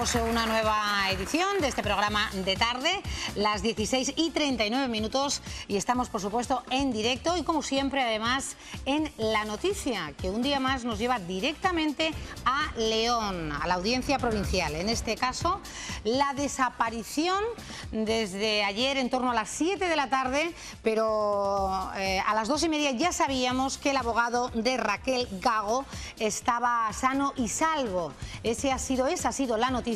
Comenzamos una nueva edición de este programa de tarde, las 16 y 39 minutos, y estamos, por supuesto, en directo y, como siempre, además, en La Noticia, que un día más nos lleva directamente a León, a la audiencia provincial. En este caso, la desaparición desde ayer en torno a las 7 de la tarde, pero eh, a las 2 y media ya sabíamos que el abogado de Raquel Gago estaba sano y salvo. Ese ha sido, esa ha sido la noticia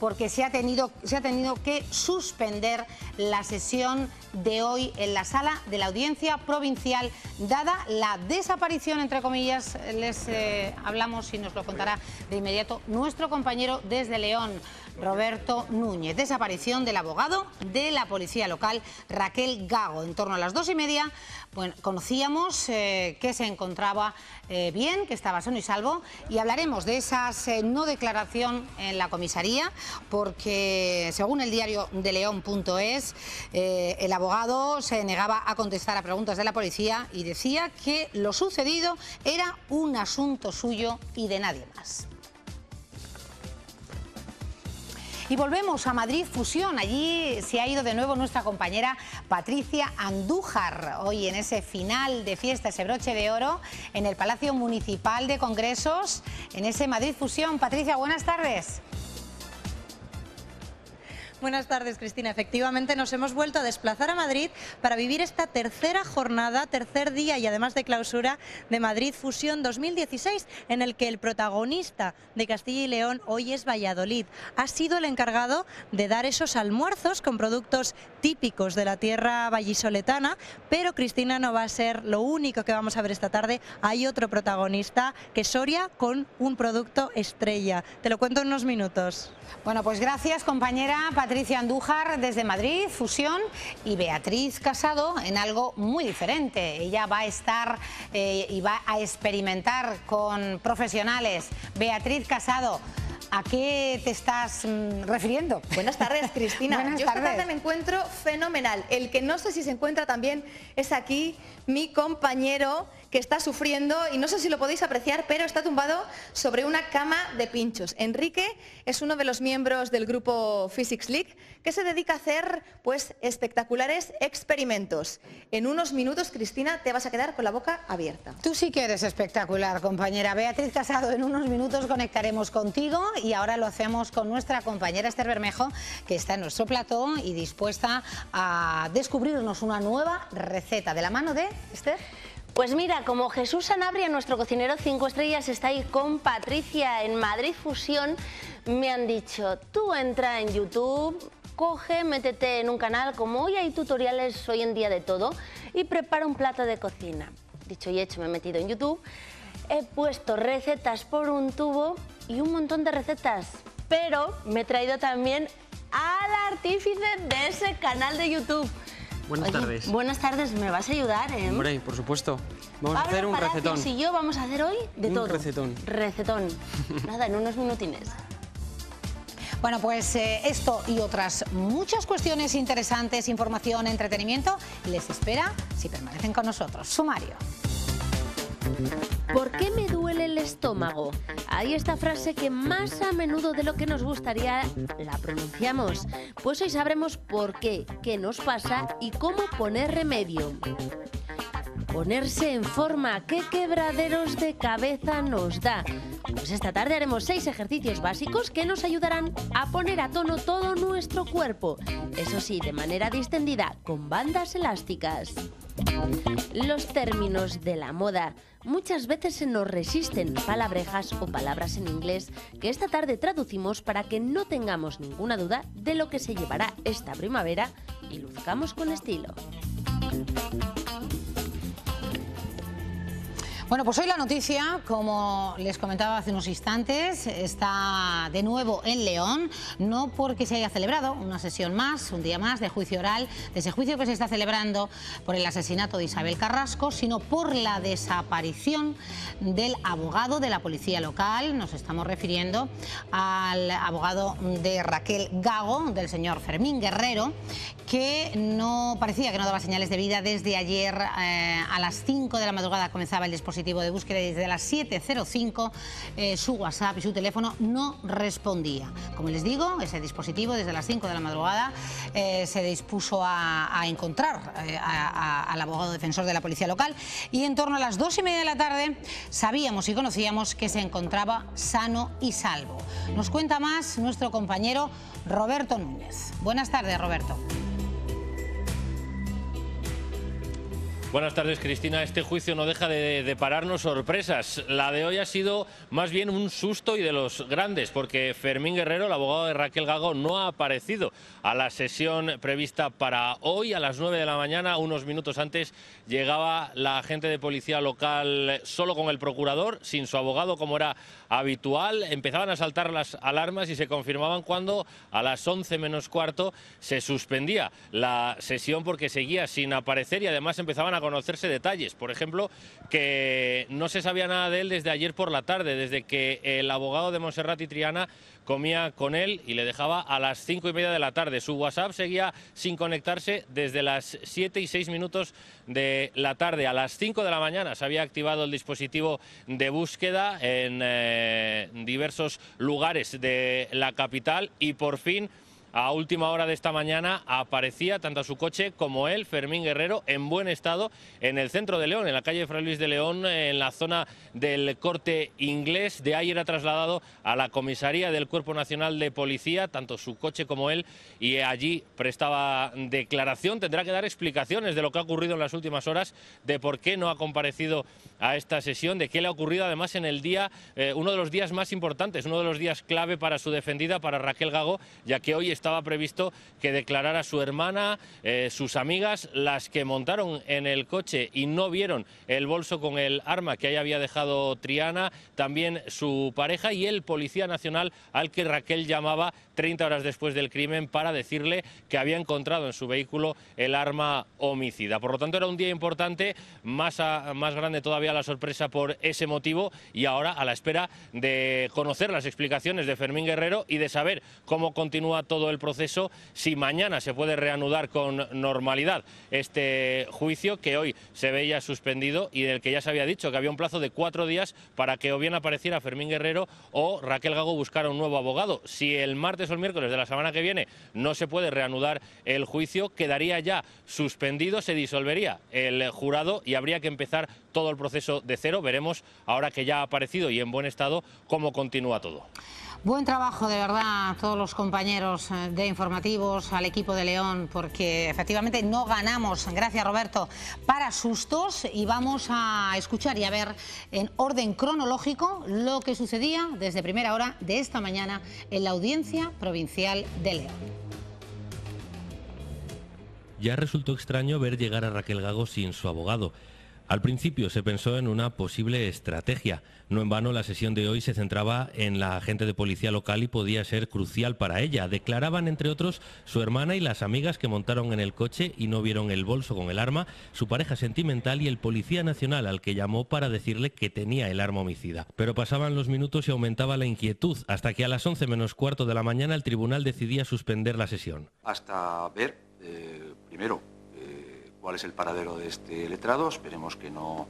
porque se ha tenido, se ha tenido que suspender la sesión de hoy en la sala de la audiencia provincial, dada la desaparición, entre comillas, les eh, hablamos y nos lo contará de inmediato nuestro compañero desde León. Roberto Núñez. Desaparición del abogado de la policía local, Raquel Gago. En torno a las dos y media conocíamos eh, que se encontraba eh, bien, que estaba sano y salvo, y hablaremos de esa eh, no declaración en la comisaría, porque según el diario de León.es, el abogado se negaba a contestar a preguntas de la policía y decía que lo sucedido era un asunto suyo y de nadie más. Y volvemos a Madrid Fusión. Allí se ha ido de nuevo nuestra compañera Patricia Andújar. Hoy en ese final de fiesta, ese broche de oro, en el Palacio Municipal de Congresos, en ese Madrid Fusión. Patricia, buenas tardes. Buenas tardes, Cristina. Efectivamente, nos hemos vuelto a desplazar a Madrid para vivir esta tercera jornada, tercer día y además de clausura de Madrid Fusión 2016, en el que el protagonista de Castilla y León hoy es Valladolid. Ha sido el encargado de dar esos almuerzos con productos típicos de la tierra vallisoletana, pero Cristina no va a ser lo único que vamos a ver esta tarde. Hay otro protagonista que Soria con un producto estrella. Te lo cuento en unos minutos. Bueno, pues gracias compañera Patricia Andújar desde Madrid, Fusión, y Beatriz Casado en algo muy diferente. Ella va a estar eh, y va a experimentar con profesionales. Beatriz Casado, ¿A qué te estás mm, refiriendo? Buenas tardes, Cristina. Buenas Yo tardes. esta tarde me encuentro fenomenal. El que no sé si se encuentra también es aquí mi compañero que está sufriendo y no sé si lo podéis apreciar, pero está tumbado sobre una cama de pinchos. Enrique es uno de los miembros del grupo Physics League que se dedica a hacer pues espectaculares experimentos. En unos minutos, Cristina, te vas a quedar con la boca abierta. Tú sí que eres espectacular, compañera. Beatriz Casado, en unos minutos conectaremos contigo y ahora lo hacemos con nuestra compañera Esther Bermejo, que está en nuestro plató y dispuesta a descubrirnos una nueva receta. De la mano de Esther. Pues mira, como Jesús Sanabria, nuestro cocinero 5 estrellas, está ahí con Patricia en Madrid Fusión, me han dicho, tú entra en YouTube, coge, métete en un canal, como hoy hay tutoriales hoy en día de todo, y prepara un plato de cocina. Dicho y hecho, me he metido en YouTube, he puesto recetas por un tubo y un montón de recetas, pero me he traído también al artífice de ese canal de YouTube. Buenas Oye, tardes. Buenas tardes, me vas a ayudar, ¿eh? Hombre, por supuesto. Vamos a hacer un Palacios recetón. y yo vamos a hacer hoy de Un todo. recetón. Recetón. Nada, en unos minutines. Bueno, pues eh, esto y otras muchas cuestiones interesantes, información, entretenimiento, les espera si permanecen con nosotros. Sumario. ¿Por qué me duele el estómago? Hay esta frase que más a menudo de lo que nos gustaría la pronunciamos. Pues hoy sabremos por qué, qué nos pasa y cómo poner remedio. Ponerse en forma, qué quebraderos de cabeza nos da. Pues esta tarde haremos seis ejercicios básicos que nos ayudarán a poner a tono todo nuestro cuerpo. Eso sí, de manera distendida, con bandas elásticas. Los términos de la moda. Muchas veces se nos resisten palabrejas o palabras en inglés que esta tarde traducimos para que no tengamos ninguna duda de lo que se llevará esta primavera y luzcamos con estilo. Bueno, pues hoy la noticia, como les comentaba hace unos instantes, está de nuevo en León, no porque se haya celebrado una sesión más, un día más de juicio oral, de ese juicio que se está celebrando por el asesinato de Isabel Carrasco, sino por la desaparición del abogado de la policía local. Nos estamos refiriendo al abogado de Raquel Gago, del señor Fermín Guerrero, que no parecía que no daba señales de vida desde ayer eh, a las 5 de la madrugada comenzaba el dispositivo dispositivo de búsqueda desde las 7.05 eh, su WhatsApp y su teléfono no respondía. Como les digo, ese dispositivo desde las 5 de la madrugada eh, se dispuso a, a encontrar eh, a- a- al abogado defensor de la policía local y en torno a las 2 y media de la tarde sabíamos y conocíamos que se encontraba sano y salvo. Nos cuenta más nuestro compañero Roberto Núñez. Buenas tardes, Roberto. Buenas tardes, Cristina. Este juicio no deja de, pararnos sorpresas. La de hoy ha sido más bien un susto y de los grandes, porque Fermín Guerrero, el abogado de Raquel Gago, no ha aparecido a la sesión prevista para hoy a las 9 de la mañana. Unos minutos antes llegaba la agente de policía local solo con el procurador, sin su abogado, como era habitual. Empezaban a saltar las alarmas y se confirmaban cuando a las 11 menos cuarto se suspendía la sesión porque seguía sin aparecer y además empezaban a conocerse detalles. Por ejemplo, que no se sabía nada de él desde ayer por la tarde, desde que el abogado de Monserrat y Triana comía con él y le dejaba a las cinco y media de la tarde. Su WhatsApp seguía sin conectarse desde las 7 y 6 minutos de la tarde. A las 5 de la mañana se había activado el dispositivo de búsqueda en eh, diversos lugares de la capital y por fin a última hora de esta mañana aparecía tanto su coche como él, Fermín Guerrero, en buen estado en el centro de León, en la calle Fray Luis de León, en la zona del corte inglés. De ahí era trasladado a la comisaría del Cuerpo Nacional de Policía, tanto su coche como él, y allí prestaba declaración. Tendrá que dar explicaciones de lo que ha ocurrido en las últimas horas, de por qué no ha comparecido a esta sesión, de qué le ha ocurrido además en el día, eh, uno de los días más importantes, uno de los días clave para su defendida, para Raquel Gago, ya que hoy estaba previsto que declarara su hermana, eh, sus amigas, las que montaron en el coche y no vieron el bolso con el arma que ahí había dejado Triana, también su pareja y el policía nacional al que Raquel llamaba 30 horas después del crimen para decirle que había encontrado en su vehículo el arma homicida. Por lo tanto, era un día importante, más, más grande todavía la sorpresa por ese motivo y ahora a la espera de conocer las explicaciones de Fermín Guerrero y de saber cómo continúa todo el proceso, si mañana se puede reanudar con normalidad este juicio que hoy se veía suspendido y del que ya se había dicho que había un plazo de cuatro días para que o bien apareciera Fermín Guerrero o Raquel Gago buscara un nuevo abogado. Si el martes o el miércoles de la semana que viene no se puede reanudar el juicio, quedaría ya suspendido, se disolvería el jurado y habría que empezar todo el proceso de cero. Veremos, ahora que ya ha aparecido y en buen estado, cómo continúa todo. Buen trabajo, de verdad, a todos los compañeros eh, de informativos, al equipo de León, porque efectivamente no ganamos, gracias Roberto, para sustos y vamos a escuchar y a ver en orden cronológico lo que sucedía desde primera hora de esta mañana en la audiencia provincial de León. Ya resultó extraño ver llegar a Raquel Gago sin su abogado. Al principio se pensó en una posible estrategia. No en vano la sesión de hoy se centraba en la agente de policía local y podía ser crucial para ella. Declaraban, entre otros, su hermana y las amigas que montaron en el coche y no vieron el bolso con el arma, su pareja sentimental y el policía nacional al que llamó para decirle que tenía el arma homicida. Pero pasaban los minutos y aumentaba la inquietud, hasta que a las 11 menos cuarto de la mañana el tribunal decidía suspender la sesión. hasta ver, eh, primero, cuál es el paradero de este letrado. Esperemos que no,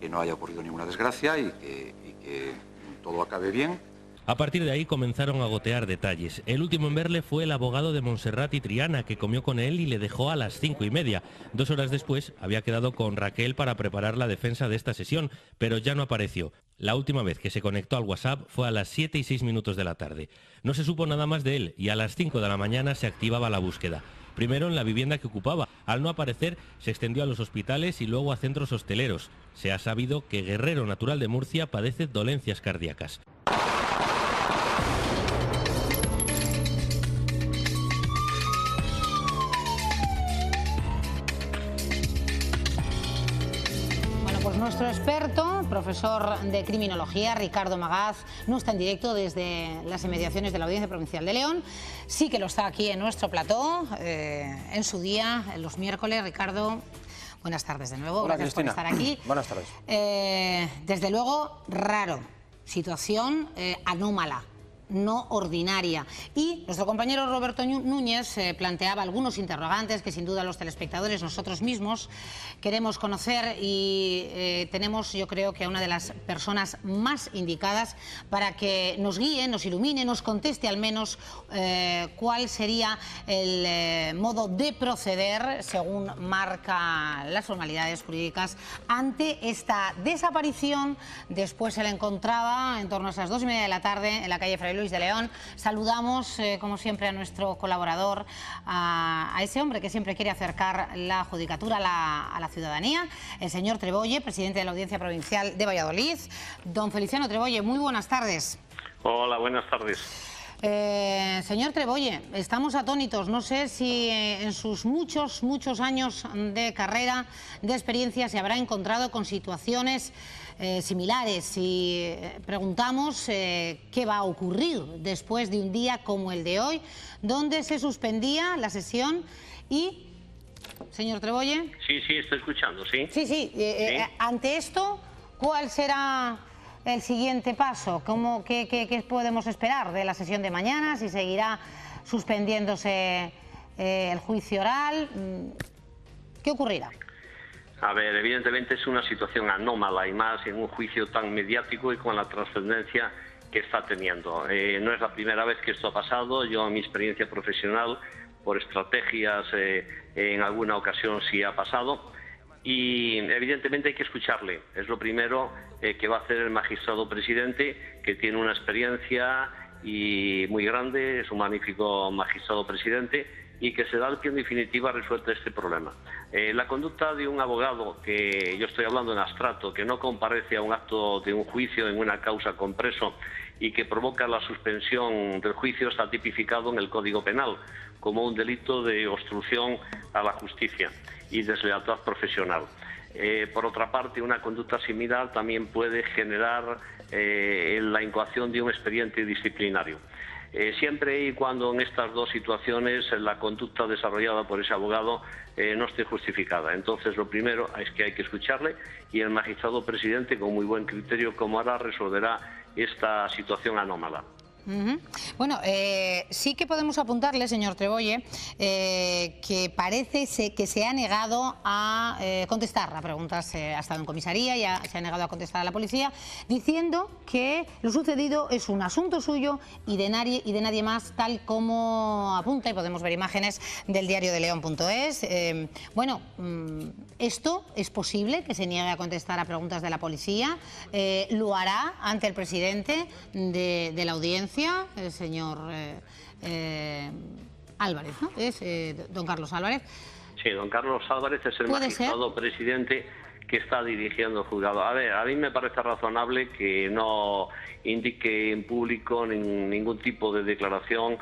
que no haya ocurrido ninguna desgracia y que, todo acabe bien. A partir de ahí comenzaron a gotear detalles. El último en verle fue el abogado de Montserrat y Triana, que comió con él y le dejó a las cinco y media. Dos horas después había quedado con Raquel para preparar la defensa de esta sesión, pero ya no apareció. La última vez que se conectó al WhatsApp fue a las 7 y 6 minutos de la tarde. No se supo nada más de él y a las 5 de la mañana se activaba la búsqueda. Primero en la vivienda que ocupaba. Al no aparecer, se extendió a los hospitales y luego a centros hosteleros. Se ha sabido que Guerrero, natural de Murcia, padece dolencias cardíacas. Nuestro experto, profesor de criminología, Ricardo Magaz, no está en directo desde las inmediaciones de la Audiencia Provincial de León. Sí que lo está aquí en nuestro plató, eh, en su día, en los miércoles. Ricardo, buenas tardes de nuevo. Hola, Gracias Cristina. por estar aquí. Buenas tardes. Eh, desde luego, raro. Situación eh, anómala. No ordinaria. Y nuestro compañero Roberto Núñez eh, planteaba algunos interrogantes que sin duda los telespectadores, nosotros mismos, queremos conocer y eh, tenemos yo creo que a una de las personas más indicadas para que nos guíe, nos ilumine, nos conteste al menos eh, cuál sería el modo de proceder según marca las formalidades jurídicas ante esta desaparición. Después se le encontraba en torno a esas dos y media de la tarde en la calle Fray Luis de León. Saludamos, eh, como siempre, a nuestro colaborador, a, ese hombre que siempre quiere acercar la judicatura a la, ciudadanía, el señor Trebolle, presidente de la Audiencia Provincial de Valladolid. Don Feliciano Trebolle, muy buenas tardes. Hola, buenas tardes. Eh, señor Trebolle, estamos atónitos. No sé si eh, en sus muchos, muchos años de carrera, de experiencia, se habrá encontrado con situaciones eh, similares y eh, preguntamos eh, qué va a ocurrir después de un día como el de hoy, donde se suspendía la sesión y... Señor Trebolle. Sí, sí, estoy escuchando, sí. Sí, sí. ante esto, ¿cuál será el siguiente paso? ¿Cómo, qué, qué, podemos esperar de la sesión de mañana? ¿Si seguirá suspendiéndose el juicio oral? ¿Qué ocurrirá? A ver, evidentemente es una situación anómala y más en un juicio tan mediático y con la trascendencia que está teniendo. Eh, no es la primera vez que esto ha pasado. Yo, en mi experiencia profesional, por estrategias, eh, en alguna ocasión sí ha pasado. Y evidentemente hay que escucharle. Es lo primero eh, que va a hacer el magistrado presidente, que tiene una experiencia y muy grande, es un magnífico magistrado presidente y que se da el que en definitiva resuelta este problema. Eh, la conducta de un abogado, que yo estoy hablando en abstracto, que no comparece a un acto de un juicio en una causa con preso y que provoca la suspensión del juicio está tipificado en el Código Penal como un delito de obstrucción a la justicia y deslealtad profesional. Eh, por otra parte, una conducta similar también puede generar eh, la incoación de un expediente disciplinario. Eh, siempre y cuando en estas dos situaciones la conducta desarrollada por ese abogado eh, no esté justificada. Entonces, lo primero es que hay que escucharle y el magistrado presidente, con muy buen criterio, como hará, resolverá esta situación anómala. Bueno, eh, sí que podemos apuntarle, señor Trebolle, eh, que parece que se ha negado a eh, contestar a preguntas. ha estado en comisaría, ya se ha negado a contestar a la policía, diciendo que lo sucedido es un asunto suyo y de nadie, y de nadie más, tal como apunta, y podemos ver imágenes del diario de León.es. bueno, mm, esto es posible que se niegue a contestar a preguntas de la policía. lo hará ante el presidente de la audiencia el señor eh, eh, Álvarez, ¿no? Es eh, don Carlos Álvarez. Sí, don Carlos Álvarez es el magistrado presidente que está dirigiendo el juzgado. A ver, a mí me parece razonable que no indique en público ningún tipo de declaración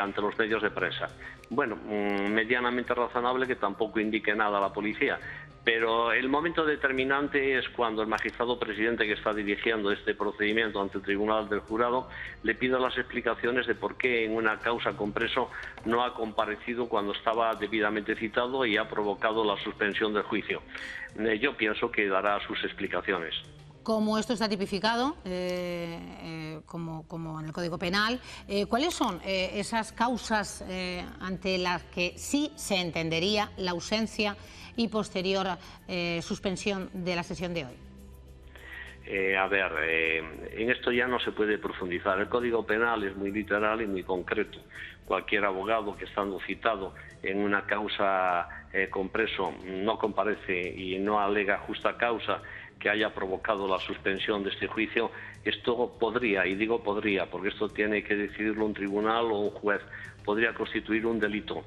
ante los medios de prensa. Bueno, mm, medianamente razonable que tampoco indique nada a la policía. Pero el momento determinante es cuando el magistrado presidente que está dirigiendo este procedimiento ante el Tribunal del Jurado le pida las explicaciones de por qué en una causa con preso no ha comparecido cuando estaba debidamente citado y ha provocado la suspensión del juicio. Eh, yo pienso que dará sus explicaciones como esto está tipificado, eh, eh, como, en el Código Penal, ¿cuáles son esas causas ante las que sí se entendería la ausencia y posterior eh, suspensión de la sesión de hoy? Eh, a ver, eh, en esto ya no se puede profundizar. El Código Penal es muy literal y muy concreto. Cualquier abogado que estando citado en una causa con preso no comparece y no alega justa causa que haya provocado la suspensión de este juicio, esto podría, y digo podría, porque esto tiene que decidirlo un tribunal o un juez, podría constituir un delito.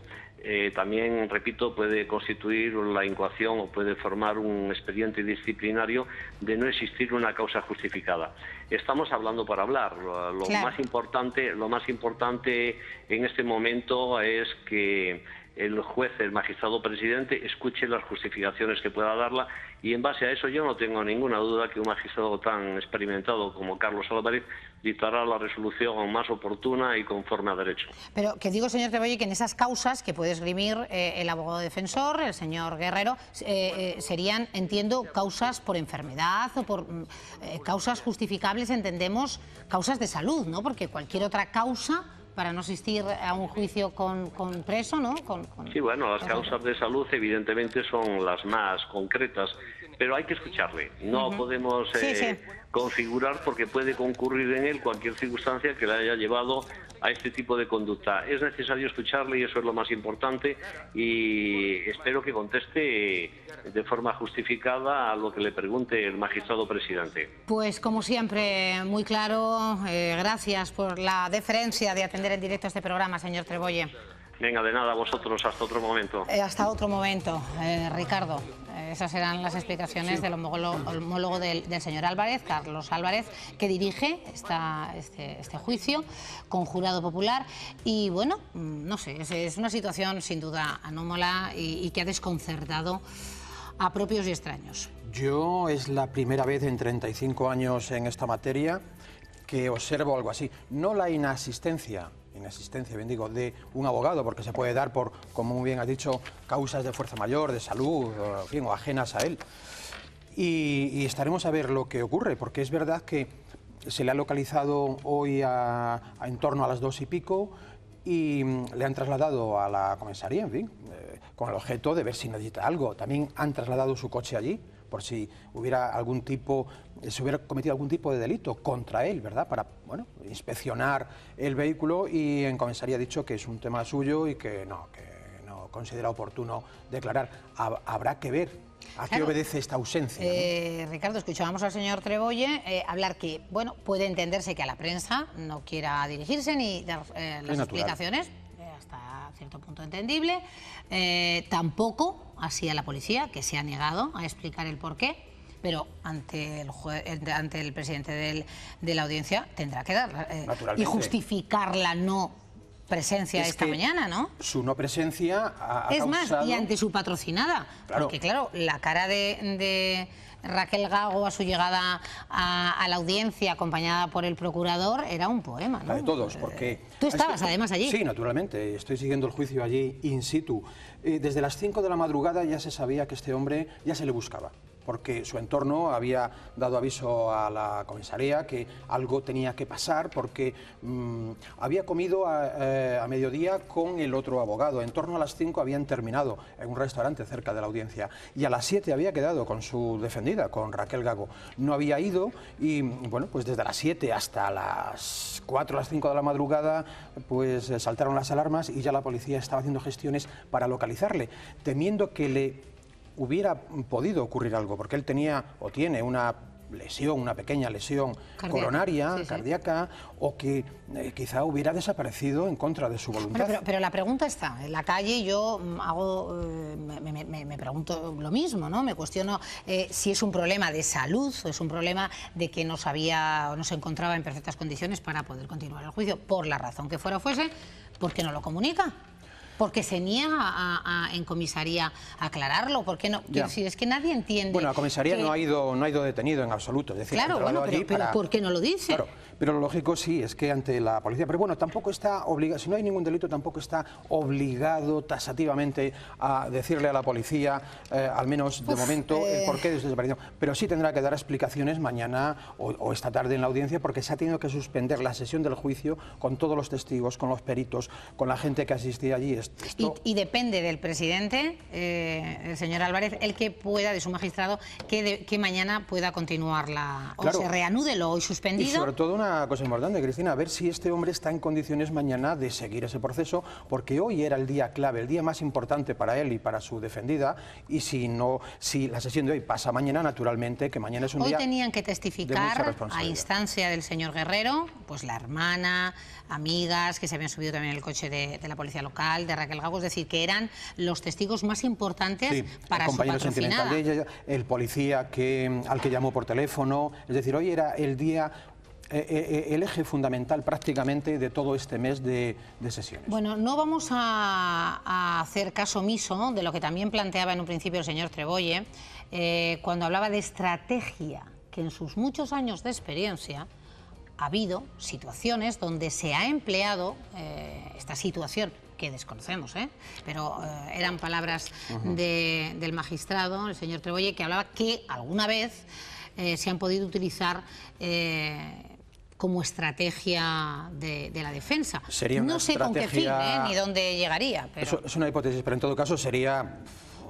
Eh, también, repito, puede constituir la incoación o puede formar un expediente disciplinario de no existir una causa justificada. Estamos hablando para hablar. Lo, más importante, lo más importante en este momento es que el juez, el magistrado presidente, escuche las justificaciones que pueda darla y en base a eso yo no tengo ninguna duda que un magistrado tan experimentado como Carlos Álvarez dictará la resolución más oportuna y conforme a derecho. Pero que digo, señor Trebolle, que en esas causas que puede esgrimir eh, el abogado defensor, el señor Guerrero, eh, eh, serían, entiendo, causas por enfermedad o por mm, causas justificables, entendemos, causas de salud, ¿no? Porque cualquier otra causa para no asistir a un juicio con, con preso, ¿no? Con- con- Sí, bueno, las causas de salud evidentemente son las más concretas, pero hay que escucharle. No podemos Sí, eh, sí. configurar porque puede concurrir en él cualquier circunstancia que le haya llevado a este tipo de conducta. Es necesario escucharle y eso es lo más importante y espero que conteste de forma justificada a lo que le pregunte el magistrado presidente. Pues como siempre, muy claro, eh, gracias por la deferencia de atender en directo este programa, señor Trebolle. Venga, de nada, vosotros, hasta otro momento. Eh, hasta otro momento, eh, Ricardo. eh, esas eran las explicaciones del homólogo, homólogo del, del señor Álvarez, Carlos Álvarez, que dirige esta- este, este juicio con jurado popular. Y bueno, mm, no sé, es, es una situación sin duda anómala y, y que ha desconcertado a propios y extraños. Yo es la primera vez en 35 años en esta materia que observo algo así. No la inasistencia, inasistencia, bien digo, de un abogado, porque se puede dar por, como muy bien has dicho, causas de fuerza mayor, de salud, o, en fin, o ajenas a él. Y, estaremos a ver lo que ocurre, porque es verdad que se le ha localizado hoy a, a en torno a las dos y pico y mm, le han trasladado a la comisaría, en fin, eh, con el objeto de ver si necesita algo. También han trasladado su coche allí por si hubiera algún tipo, eh, se hubiera cometido algún tipo de delito contra él, ¿verdad? Para, bueno, inspeccionar el vehículo y en comisaría ha dicho que es un tema suyo y que no, que no considera oportuno declarar. Hab- Habrá que ver a qué Claro. obedece esta ausencia. ¿no? Eh, Ricardo, escuchábamos al señor Trebolle eh, hablar que, bueno, puede entenderse que a la prensa no quiera dirigirse ni dar eh, las explicaciones, hasta cierto punto entendible. Eh, tampoco así a la policía, que se ha negado a explicar el porqué. Pero ante el, jue- eh, ante el presidente del- de la audiencia tendrá que dar eh, y justificar la no presencia Es esta mañana, ¿no? Su no presencia ha, ha Es más, y ante su patrocinada. Claro. Porque, claro, la cara de, de Raquel Gago a su llegada a, a la audiencia, acompañada por el procurador, era un poema, ¿no? La de todos, porque... Tú estabas, además, allí. Sí, naturalmente. Estoy siguiendo el juicio allí in situ. Eh, desde las 5 de la madrugada ya se sabía que este hombre ya se le buscaba, porque su entorno había dado aviso a la comisaría que algo tenía que pasar, porque mm, había comido a, eh, a mediodía con el otro abogado. En torno a las 5 habían terminado en un restaurante cerca de la audiencia y a las 7 había quedado con su defendida, con Raquel Gago. No había ido y, bueno, pues desde las 7 hasta las 4 o las 5 de la madrugada, pues eh, saltaron las alarmas y ya la policía estaba haciendo gestiones para localizarle, temiendo que le hubiera podido ocurrir algo, porque él tenía o tiene una lesión, una pequeña lesión Cardíaca, coronaria, sí, sí. cardíaca, o que eh, quizá hubiera desaparecido en contra de su Bueno, voluntad. pero, pero la pregunta está, en la calle yo mm, hago, eh, me, me- me- pregunto lo mismo, ¿no? Me cuestiono eh, si es un problema de salud o es un problema de que no sabía o no se encontraba en perfectas condiciones para poder continuar el juicio, por la razón que fuera o fuese, ¿por qué no lo comunica? Porque se niega a- a- en comisaría a aclararlo, ¿por qué no? Quiero decir, es que nadie entiende. Bueno, la comisaría que- no ha ido no ha ido detenido en absoluto. Es decir, Claro, bueno, pero, allí pero para- ¿por qué no lo dice? Claro, pero lo lógico sí es que ante la policía, pero bueno, tampoco está obligado, si no hay ningún delito, tampoco está obligado tasativamente a decirle a la policía, eh, al menos de Uf, momento, eh. el porqué de su desaparición. Pero sí tendrá que dar explicaciones mañana o, o esta tarde en la audiencia, porque se ha tenido que suspender la sesión del juicio con todos los testigos, con los peritos, con la gente que asistía allí. Esto- Y, y depende del presidente, eh, el señor Álvarez, el que pueda, de su magistrado, que, de- que mañana pueda continuar la... Claro. O se reanude lo hoy Y suspendido. sobre todo una cosa importante, Cristina, a ver si este hombre está en condiciones mañana de seguir ese proceso, porque hoy era el día clave, el día más importante para él y para su defendida, y si no, si la sesión de hoy pasa mañana, naturalmente, que mañana es un Hoy día tenían que testificar a instancia del señor Guerrero, pues la hermana, amigas que se habían subido también en el coche de, de la policía local, de Raquel Gago, es decir, que eran los testigos más importantes Sí, para el su compañero sentimental patrocinada. de ella, el policía que, al que llamó por teléfono, es decir, hoy era el día eh, eh, el eje fundamental prácticamente de todo este mes de, de sesiones. Bueno, no vamos a, a, hacer caso omiso de lo que también planteaba en un principio el señor Trebolle, eh, cuando hablaba de estrategia, que en sus muchos años de experiencia ha habido situaciones donde se ha empleado eh, esta situación que desconocemos, ¿eh? pero eh, eran palabras uh -huh. de, del magistrado, el señor Trebolle, que hablaba que alguna vez eh, se han podido utilizar eh, como estrategia de, de, la defensa. Sería no sé estrategia... con qué fin ¿eh? ni dónde llegaría. Pero... Eso es una hipótesis, pero en todo caso sería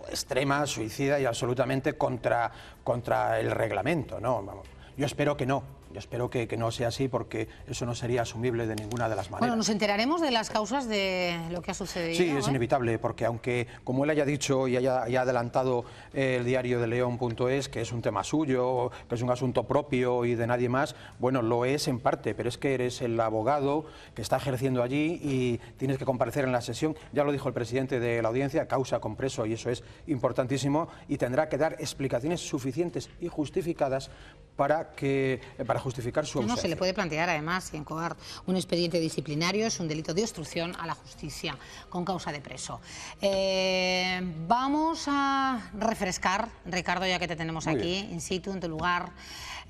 extrema, suicida y absolutamente contra, contra el reglamento. ¿no? Yo espero que no, yo espero que, que, no sea así porque eso no sería asumible de ninguna de las maneras. Bueno, nos enteraremos de las causas de lo que ha sucedido. Sí, es ¿eh? inevitable porque aunque, como él haya dicho y haya, haya adelantado el diario de León.es, que es un tema suyo, que es un asunto propio y de nadie más, bueno, lo es en parte, pero es que eres el abogado que está ejerciendo allí y tienes que comparecer en la sesión. Ya lo dijo el presidente de la audiencia, causa con preso y eso es importantísimo y tendrá que dar explicaciones suficientes y justificadas para, que, para justificar su ausencia. No, se le puede plantear además y encobar un expediente disciplinario, es un delito de obstrucción a la justicia con causa de preso. Eh, vamos a refrescar, Ricardo, ya que te tenemos Muy aquí, bien. in situ, en tu lugar,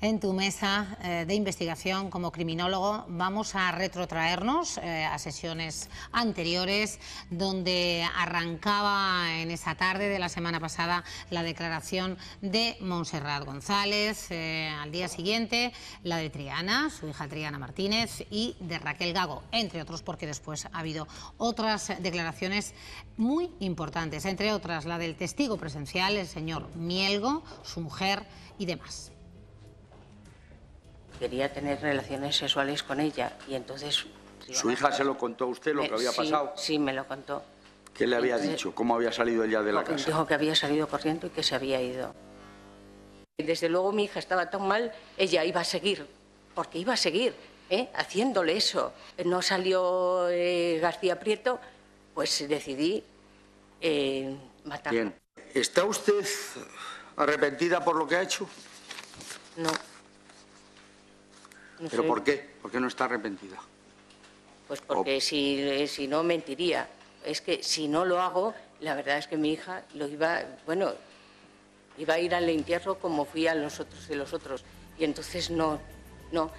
en tu mesa eh, de investigación como criminólogo, vamos a retrotraernos eh, a sesiones anteriores donde arrancaba en esa tarde de la semana pasada la declaración de Montserrat González, eh, al día siguiente la de Triana, su hija Triana Martínez y de Raquel Gago, entre otros porque después ha habido otras declaraciones muy importantes, entre otras la del testigo presencial, el señor Mielgo, su mujer y demás quería tener relaciones sexuales con ella y entonces... ¿Su hija se lo contó a usted lo que había sí, pasado? Sí, me lo contó. ¿Qué le había entonces, dicho? ¿Cómo había salido ella de la casa? Dijo que había salido corriendo y que se había ido. Desde luego mi hija estaba tan mal, ella iba a seguir, porque iba a seguir ¿eh? haciéndole eso. No salió eh, García Prieto, pues decidí eh, matarlo. Bien. ¿Está usted arrepentida por lo que ha hecho? No. No ¿Pero sé. por qué? ¿Por qué no está arrepentida? Pues porque o... si, si no mentiría. Es que si no lo hago, la verdad es que mi hija lo iba, bueno, iba a ir al entierro como fui a los otros de los otros. Y entonces no, no.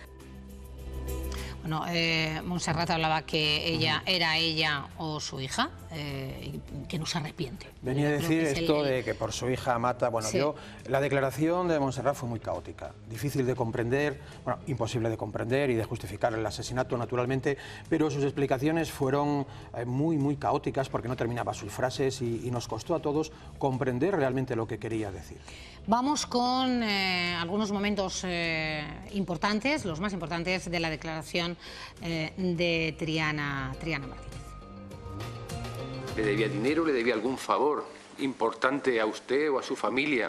Bueno, eh, Montserrat hablaba que ella era ella o su hija, eh, que no se arrepiente. Venía a decir esto el, el... de que por su hija mata. Bueno, sí. yo la declaración de Montserrat fue muy caótica, difícil de comprender, bueno, imposible de comprender y de justificar el asesinato, naturalmente, pero sus explicaciones fueron eh, muy, muy caóticas porque no terminaba sus frases y, y, nos costó a todos comprender realmente lo que quería decir. Vamos con eh, algunos momentos importantes, los más importantes de la declaración de Triana, Triana Martínez. ¿Le debía dinero, le debía algún favor importante a usted o a su familia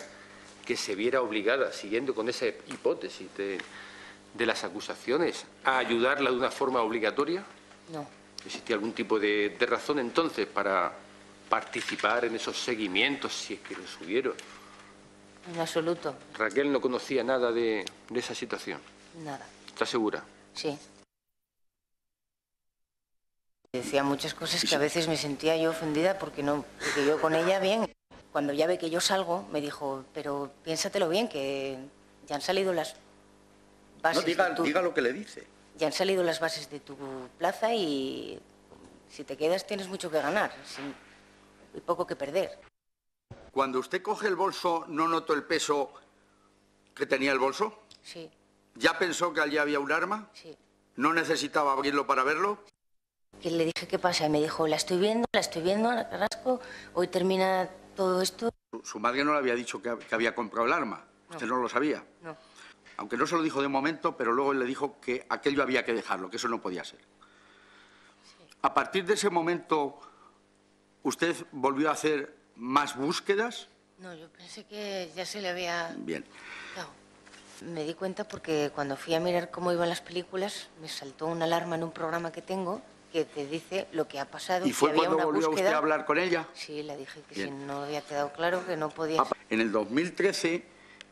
que se viera obligada, siguiendo con esa hipótesis de, de las acusaciones, a ayudarla de una forma obligatoria? No. ¿Existía algún tipo de, de razón entonces para participar en esos seguimientos, si es que los hubieron? En absoluto. Raquel no conocía nada de, de esa situación. Nada. ¿Está segura? Sí. Decía muchas cosas que a veces me sentía yo ofendida porque no, porque yo con ella bien. Cuando ya ve que yo salgo, me dijo, pero piénsatelo bien, que ya han salido las bases. No, diga, de tu, diga lo que le dice. Ya han salido las bases de tu plaza y si te quedas tienes mucho que ganar sin, y poco que perder. Cuando usted coge el bolso, ¿no notó el peso que tenía el bolso? Sí. ¿Ya pensó que allí había un arma? Sí. ¿No necesitaba abrirlo para verlo? Que le dije, ¿qué pasa? Y me dijo, la estoy viendo, la estoy viendo, Carrasco, hoy termina todo esto. Su, su madre no le había dicho que, que había comprado el arma. No. Usted no lo sabía. No. Aunque no se lo dijo de momento, pero luego él le dijo que aquello había que dejarlo, que eso no podía ser. Sí. A partir de ese momento, ¿usted volvió a hacer más búsquedas? No, yo pensé que ya se le había... Bien. Claro. Me di cuenta porque cuando fui a mirar cómo iban las películas, me saltó una alarma en un programa que tengo que te dice lo que ha pasado. ¿Y fue que había cuando una volvió búsqueda. usted a hablar con ella? Sí, le dije que Bien. si no había quedado claro que no podía... En el 2013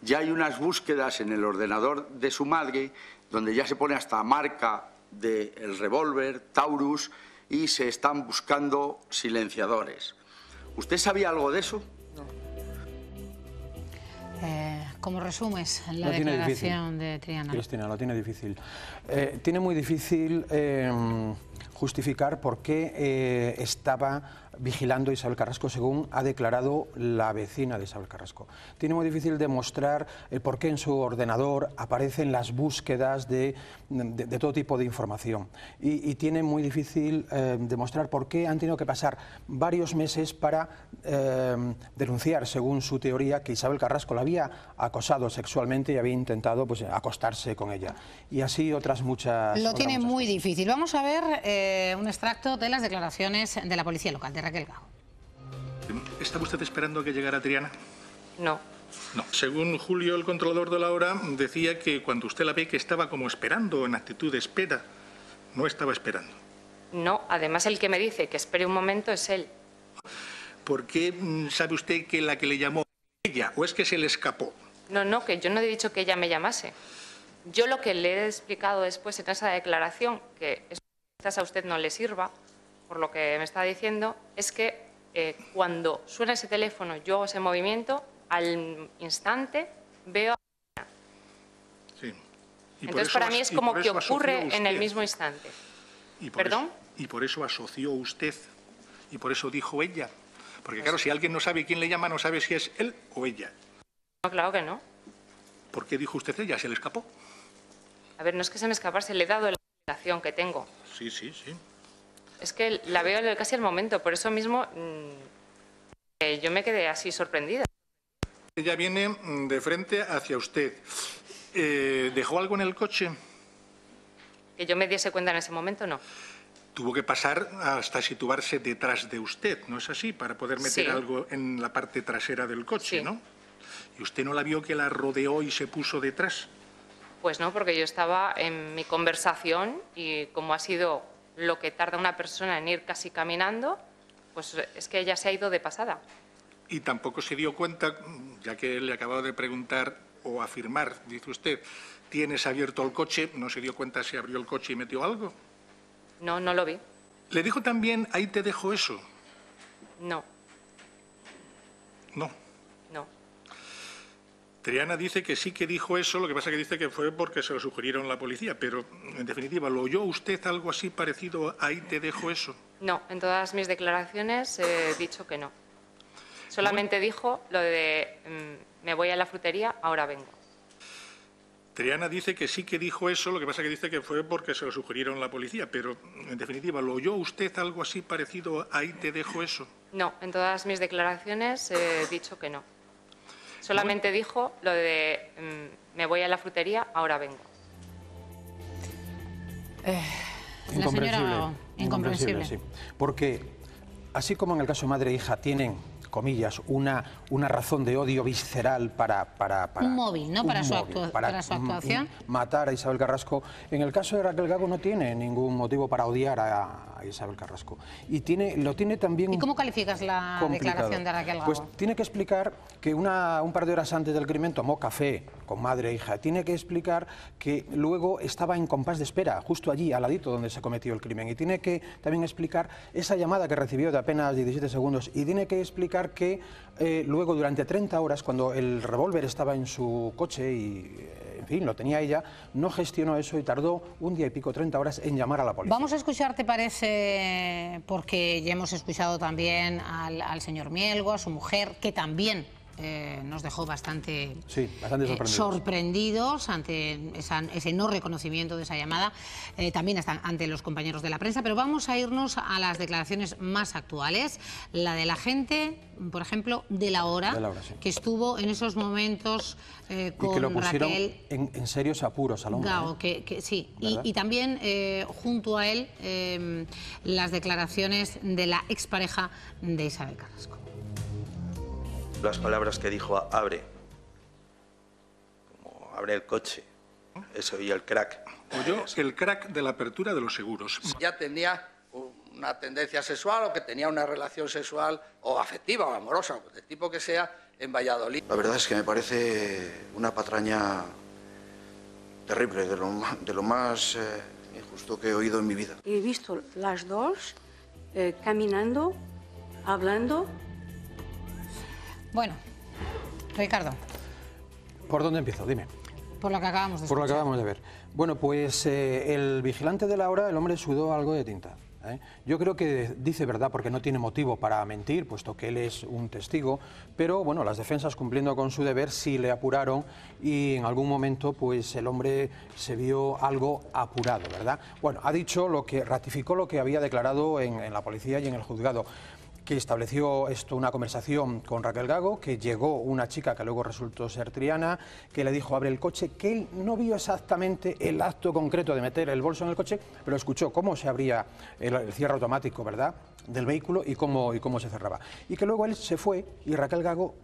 ya hay unas búsquedas en el ordenador de su madre donde ya se pone hasta marca del revólver, Taurus, y se están buscando silenciadores. ¿Usted sabía algo de eso? ¿Cómo resumes la declaración de Triana? Cristina, lo tiene difícil. Eh, tiene muy difícil eh, justificar por qué eh, estaba vigilando a Isabel Carrasco según ha declarado la vecina de Isabel Carrasco. Tiene muy difícil demostrar el por qué en su ordenador aparecen las búsquedas de, de- de todo tipo de información. Y, y tiene muy difícil eh, demostrar por qué han tenido que pasar varios meses para eh, denunciar, según su teoría, que Isabel Carrasco la había acosado sexualmente y había intentado pues, acostarse con ella. Y así otras muchas. Lo otras tiene muchas muy difícil. Vamos a ver eh, un extracto de las declaraciones de la policía local, de Raquel Gago. ¿Estaba usted esperando a que llegara Triana? No. No. Según Julio, el controlador de la hora, decía que cuando usted la ve que estaba como esperando, en actitud de espera. No estaba esperando. No, además el que me dice que espere un momento es él. ¿Por qué mm, sabe usted que la que le llamó ella o es que se le escapó? No, no, que yo no he dicho que ella me llamase. Yo lo que le he explicado después en esa declaración, que quizás a usted no le sirva, por lo que me está diciendo, es que eh, cuando suena ese teléfono, yo hago ese movimiento, al instante veo a Sí. Y por Entonces, para mí es como que ocurre en el mismo instante. Y por ¿Perdón? eso- y por eso asoció usted. Y por eso dijo ella. Porque claro, si alguien no sabe quién le llama, no sabe si es él o ella. No, claro que no. ¿Por qué dijo usted ella? ¿Se le escapó? A ver, no es que se me escapase, le he dado la explicación que tengo. Sí, sí, sí. Es que la veo casi al momento, por eso mismo mm, eh, yo me quedé así sorprendida. Ella viene mm, de frente hacia usted. Eh, ¿Dejó algo en el coche? Que yo me diese cuenta en ese momento, no. Tuvo que pasar hasta situarse detrás de usted, ¿no es así? Para poder meter Sí. algo en la parte trasera del coche, Sí. ¿no? ¿Y usted no la vio que la rodeó y se puso detrás? Pues no, porque yo estaba en mi conversación y como ha sido lo que tarda una persona en ir casi caminando, pues es que ella se ha ido de pasada. Y tampoco se dio cuenta, ya que le acababa de preguntar o afirmar, dice usted, ¿tienes abierto el coche? ¿No se dio cuenta si abrió el coche y metió algo? No, no lo vi. Le dijo también, ahí te dejo eso. No. no. Triana dice que sí que dijo eso, lo que pasa que dice que fue porque se lo sugirieron la policía, pero en definitiva, ¿lo oyó usted algo así parecido ahí te dejo eso? No, en todas mis declaraciones he dicho que no. Solamente dijo lo de mm, me voy a la frutería, ahora vengo. Triana dice que sí que dijo eso, lo que pasa que dice que fue porque se lo sugirieron la policía, pero en definitiva, ¿lo oyó usted algo así parecido ahí te dejo eso? No, en todas mis declaraciones he dicho que no. Solamente dijo lo de mm, me voy a la frutería, ahora vengo. La señora incomprensible. sí. Porque así como en el caso de madre e hija tienen, comillas, una, una razón de odio visceral para... para, para- Un móvil, ¿no? un Para su móvil, actua- para su actuación. Matar a Isabel Carrasco. En el caso de Raquel Gago no tiene ningún motivo para odiar a, a Isabel Carrasco. Y tiene, lo tiene también... ¿Y cómo calificas la complicado. declaración de Raquel Gago? Pues tiene que explicar que una, un par de horas antes del crimen tomó café con madre e hija. Tiene que explicar que luego estaba en compás de espera, justo allí, al ladito donde se cometió el crimen. Y tiene que también explicar esa llamada que recibió de apenas 17 segundos. Y tiene que explicar que eh, luego, durante 30 horas, cuando el revólver estaba en su coche y, eh, en fin, lo tenía ella, no gestionó eso y tardó un día y pico, 30 horas en llamar a la policía. Vamos a escuchar, ¿te parece? Porque ya hemos escuchado también al, al señor Mielgo, a su mujer, que también eh, nos dejó bastante Sí, bastante eh, sorprendido. sorprendidos ante esa- ese no reconocimiento de esa llamada, eh, también están ante los compañeros de la prensa, pero vamos a irnos a las declaraciones más actuales, la de la gente, por ejemplo, de la hora, De la hora, sí. que estuvo en esos momentos y con que lo pusieron Raquel en, en serios apuros al hombre. Gago, ¿eh? que, que sí. Y, y también junto a él las declaraciones de la expareja de Isabel Carrasco. Las palabras que dijo a- abre, como abre el coche, eso y el crack. Oyó el crack de la apertura de los seguros. Ya tenía una tendencia sexual o que tenía una relación sexual o afectiva o amorosa, del tipo que sea, en Valladolid. La verdad es que me parece una patraña terrible, de lo, de lo más eh, injusto que he oído en mi vida. He visto las dos eh, caminando, hablando. Bueno, Ricardo. ¿Por dónde empiezo? Dime. Por lo que acabamos de Por lo que acabamos de ver. Bueno, pues eh, el vigilante de la hora, el hombre sudó algo de tinta. ¿eh? Yo creo que dice verdad porque no tiene motivo para mentir, puesto que él es un testigo, pero bueno, las defensas cumpliendo con su deber sí le apuraron y en algún momento pues el hombre se vio algo apurado, ¿verdad? Bueno, ha dicho lo que ratificó lo que había declarado en, en la policía y en el juzgado que estableció esto una conversación con Raquel Gago, que llegó una chica que luego resultó ser Triana, que le dijo abre el coche, que él no vio exactamente el acto concreto de meter el bolso en el coche, pero escuchó cómo se abría el, cierre automático, ¿verdad?, del vehículo y cómo, y cómo se cerraba. Y que luego él se fue y Raquel Gago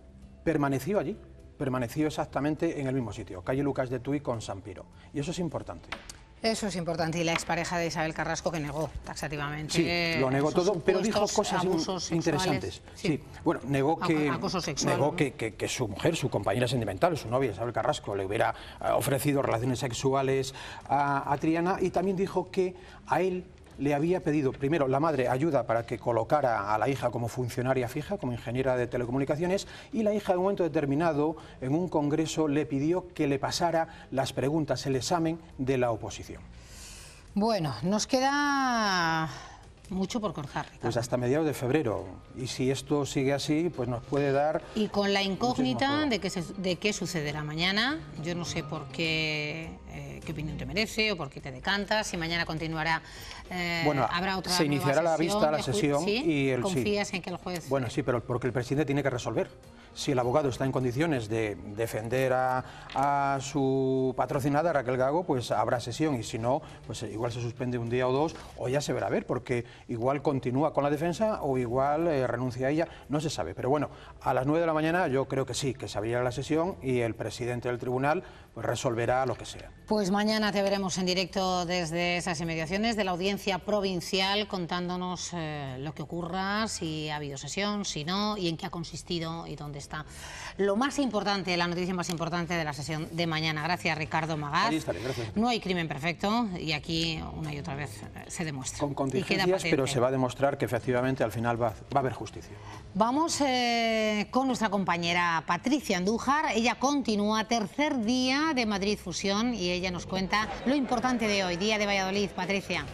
permaneció allí, permaneció exactamente en el mismo sitio, calle Lucas de Tui con San Piro. Y eso es importante. Eso es importante. Y la expareja de Isabel Carrasco que negó taxativamente. Sí, lo negó todo, pero dijo cosas interesantes. Sí. bueno, negó que, sexual, negó ¿no? que, que- que su mujer, su compañera sentimental, su novia Isabel Carrasco, le hubiera eh, ofrecido relaciones sexuales a, a Triana y también dijo que a él le había pedido, primero, la madre ayuda para que colocara a la hija como funcionaria fija, como ingeniera de telecomunicaciones, y la hija en un momento determinado, en un congreso, le pidió que le pasara las preguntas, el examen de la oposición. Bueno, nos queda mucho por cortar. Pues hasta mediados de febrero. Y si esto sigue así, pues nos puede dar... Y con la incógnita de, que se- de qué sucederá mañana, yo no sé por qué, eh, qué opinión te merece o por qué te decantas, si mañana continuará, eh, Bueno, habrá otra se nueva iniciará la vista, la sesión ¿Sí? y el sí. ¿Confías en que el juez... Bueno, sí, pero porque el presidente tiene que resolver. Si el abogado está en condiciones de defender a, a su patrocinada, Raquel Gago, pues habrá sesión y si no, pues igual se suspende un día o dos o ya se verá a ver, porque igual continúa con la defensa o igual eh, renuncia a ella, no se sabe. Pero bueno, a las 9 de la mañana yo creo que sí, que se abrirá la sesión y el presidente del tribunal pues resolverá lo que sea. Pues mañana te veremos en directo desde esas inmediaciones de la audiencia provincial contándonos eh, lo que ocurra, si ha habido sesión, si no, y en qué ha consistido y dónde está. Lo más importante, la noticia más importante de la sesión de mañana. Gracias, Ricardo gracias. No hay crimen perfecto y aquí una y otra vez eh, se demuestra. Con contingencias, pero se va a demostrar que efectivamente al final va, va a haber justicia. Vamos eh, con nuestra compañera Patricia Andújar. Ella continúa tercer día de Madrid Fusión y ella nos cuenta lo importante de hoy, Día de Valladolid. Patricia.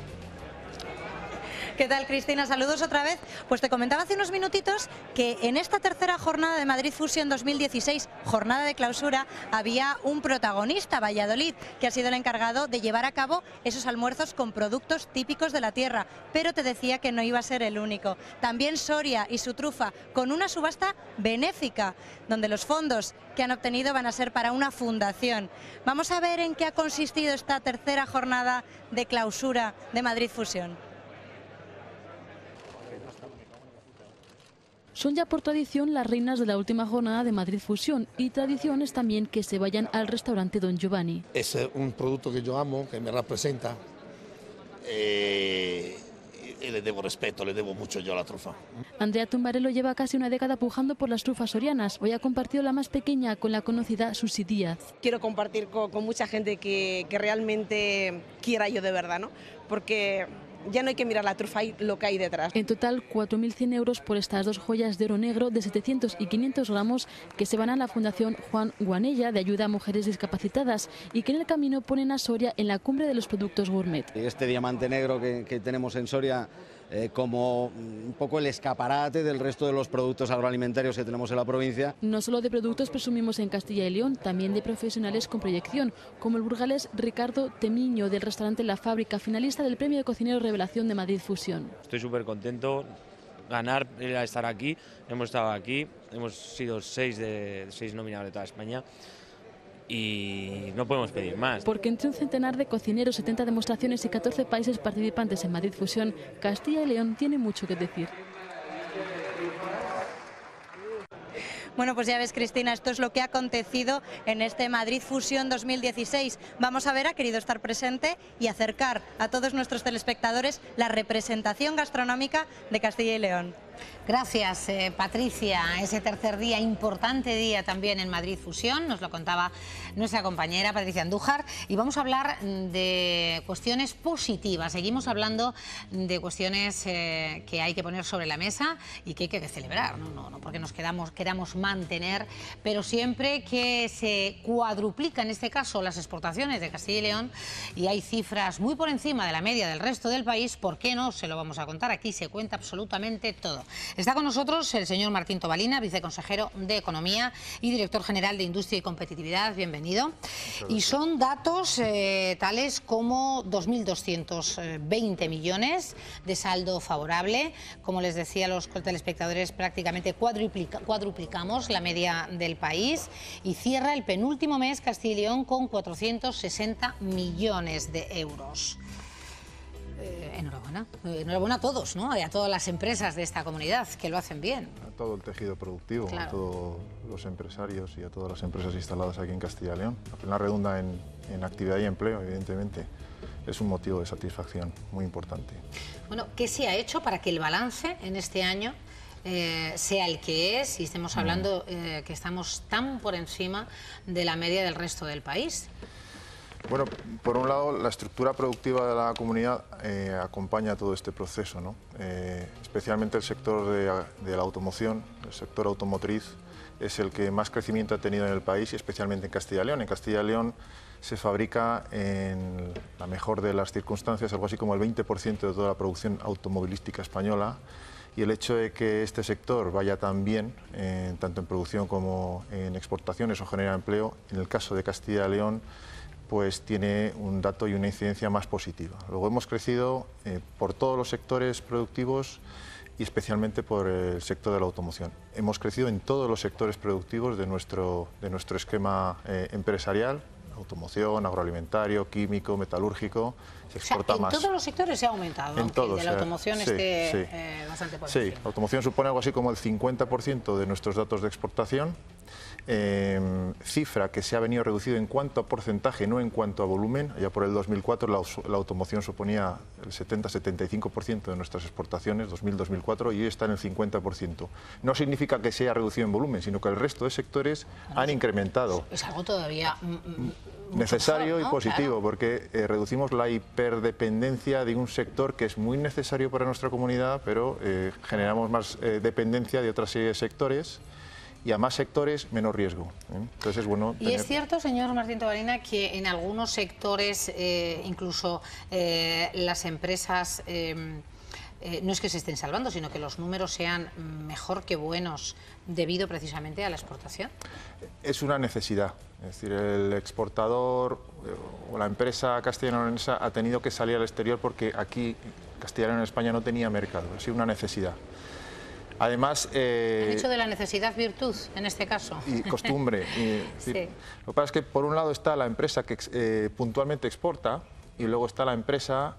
¿Qué tal, Cristina? Saludos otra vez. Pues te comentaba hace unos minutitos que en esta tercera jornada de Madrid Fusión 2016, jornada de clausura, había un protagonista, Valladolid, que ha sido el encargado de llevar a cabo esos almuerzos con productos típicos de la tierra. Pero te decía que no iba a ser el único. También Soria y su trufa, con una subasta benéfica, donde los fondos que han obtenido van a ser para una fundación. Vamos a ver en qué ha consistido esta tercera jornada de clausura de Madrid Fusión. Son ya por tradición las reinas de la última jornada de Madrid Fusión y tradición es también que se vayan al restaurante Don Giovanni. Es eh, un producto que yo amo, que me representa. eh, y le debo respeto, le debo mucho yo a la trufa. Andrea Tumbarello lleva casi una década pujando por las trufas sorianas. Hoy ha compartido la más pequeña con la conocida Susi Díaz. quiero compartir con, con mucha gente que, que realmente quiera yo de verdad, ¿no? Porque ya no hay que mirar la trufa, hay lo que hay detrás. En total, 4.100 euros por estas dos joyas de oro negro de 700 y 500 gramos que se van a la Fundación Juan Guanella de Ayuda a Mujeres Discapacitadas y que en el camino ponen a Soria en la cumbre de los productos gourmet. Este diamante negro que, que tenemos en Soria eh, como un poco el escaparate del resto de los productos agroalimentarios que tenemos en la provincia. No solo de productos presumimos en Castilla y León, también de profesionales con proyección, como el burgalés Ricardo Temiño del restaurante La Fábrica, finalista del Premio de Cocinero Revelación de Madrid Fusión. Estoy súper contento. Ganar, era estar aquí. Hemos estado aquí. Hemos sido seis de seis nominados de toda España. Y no podemos pedir más. Porque entre un centenar de cocineros, 70 demostraciones y 14 países participantes en Madrid Fusión, Castilla y León tiene mucho que decir. Bueno, pues ya ves, Cristina, esto es lo que ha acontecido en este Madrid Fusión 2016. Vamos a ver, ha querido estar presente y acercar a todos nuestros telespectadores la representación gastronómica de Castilla y León. Gracias, eh, Patricia. Ese tercer día, importante día también en Madrid Fusión, nos lo contaba nuestra compañera Patricia Andújar. Y vamos a hablar mm, de cuestiones positivas. Seguimos hablando de cuestiones eh, que hay que poner sobre la mesa y que hay que celebrar, no, no, no porque nos quedamos, queramos mantener, pero siempre que se cuadruplica, en este caso, las exportaciones de Castilla y León y hay cifras muy por encima de la media del resto del país, ¿por qué no? Se lo vamos a contar. Aquí se cuenta absolutamente todo. Está con nosotros el señor Martín Tobalina, viceconsejero de Economía y director general de Industria y Competitividad. Bienvenido. Y son datos eh, tales como 2.220 millones de saldo favorable. Como les decía a los telespectadores, prácticamente cuadruplica, cuadruplicamos la media del país y cierra el penúltimo mes Castilla y León con 460 millones de euros. Eh, enhorabuena. Eh, enhorabuena a todos, ¿no? Y a todas las empresas de esta comunidad que lo hacen bien. A todo el tejido productivo, a todos los empresarios y a todas las empresas instaladas aquí en Castilla y León. Al final redunda en, en actividad y empleo, evidentemente. Es un motivo de satisfacción muy importante. Bueno, ¿qué se ha hecho para que el balance en este año eh, sea el que es y estemos hablando eh, que estamos tan por encima de la media del resto del país? Bueno, por un lado, la estructura productiva de la comunidad eh, acompaña todo este proceso, ¿no? Eh, especialmente el sector de, de la automoción, el sector automotriz, es el que más crecimiento ha tenido en el país y especialmente en Castilla y León. En Castilla y León se fabrica en la mejor de las circunstancias algo así como el 20% de toda la producción automovilística española y el hecho de que este sector vaya tan bien, eh, tanto en producción como en exportaciones o genera empleo, en el caso de Castilla y León, pues tiene un dato y una incidencia más positiva. Luego hemos crecido eh, por todos los sectores productivos y especialmente por el sector de la automoción. Hemos crecido en todos los sectores productivos de nuestro, de nuestro esquema eh, empresarial, automoción, agroalimentario, químico, metalúrgico, se O sea, exporta en más. todos los sectores se ha aumentado, En todos, de la eh, automoción sí, esté sí. eh, bastante por Sí, la automoción supone algo así como el 50% de nuestros datos de exportación, eh, cifra que se ha venido reducido en cuanto a porcentaje, no en cuanto a volumen. Ya por el 2004 la, la automoción suponía el 70-75% de nuestras exportaciones, 2000-2004, y hoy está en el 50%. No significa que se haya reducido en volumen, sino que el resto de sectores han incrementado Es algo todavía mm, mm, necesario mejor, y ¿no? positivo, porque eh, reducimos la hiperdependencia de un sector que es muy necesario para nuestra comunidad, pero eh, generamos más eh, dependencia de otra serie de sectores y a más sectores menos riesgo. ¿eh? Entonces es bueno Y es cierto, señor Martín Tobalina, que en algunos sectores, eh, incluso eh, las empresas, eh, eh, no es que se estén salvando, sino que los números sean mejor que buenos debido precisamente a la exportación. es una necesidad. Es decir, el exportador eh, o la empresa castellano-leonesa ha tenido que salir al exterior porque aquí, León en España, no tenía mercado. Ha sido una necesidad. Además, eh, Han hecho de la necesidad virtud, en este caso. y costumbre. y. Lo que pasa es que por un lado está la empresa que eh, puntualmente exporta y luego está la empresa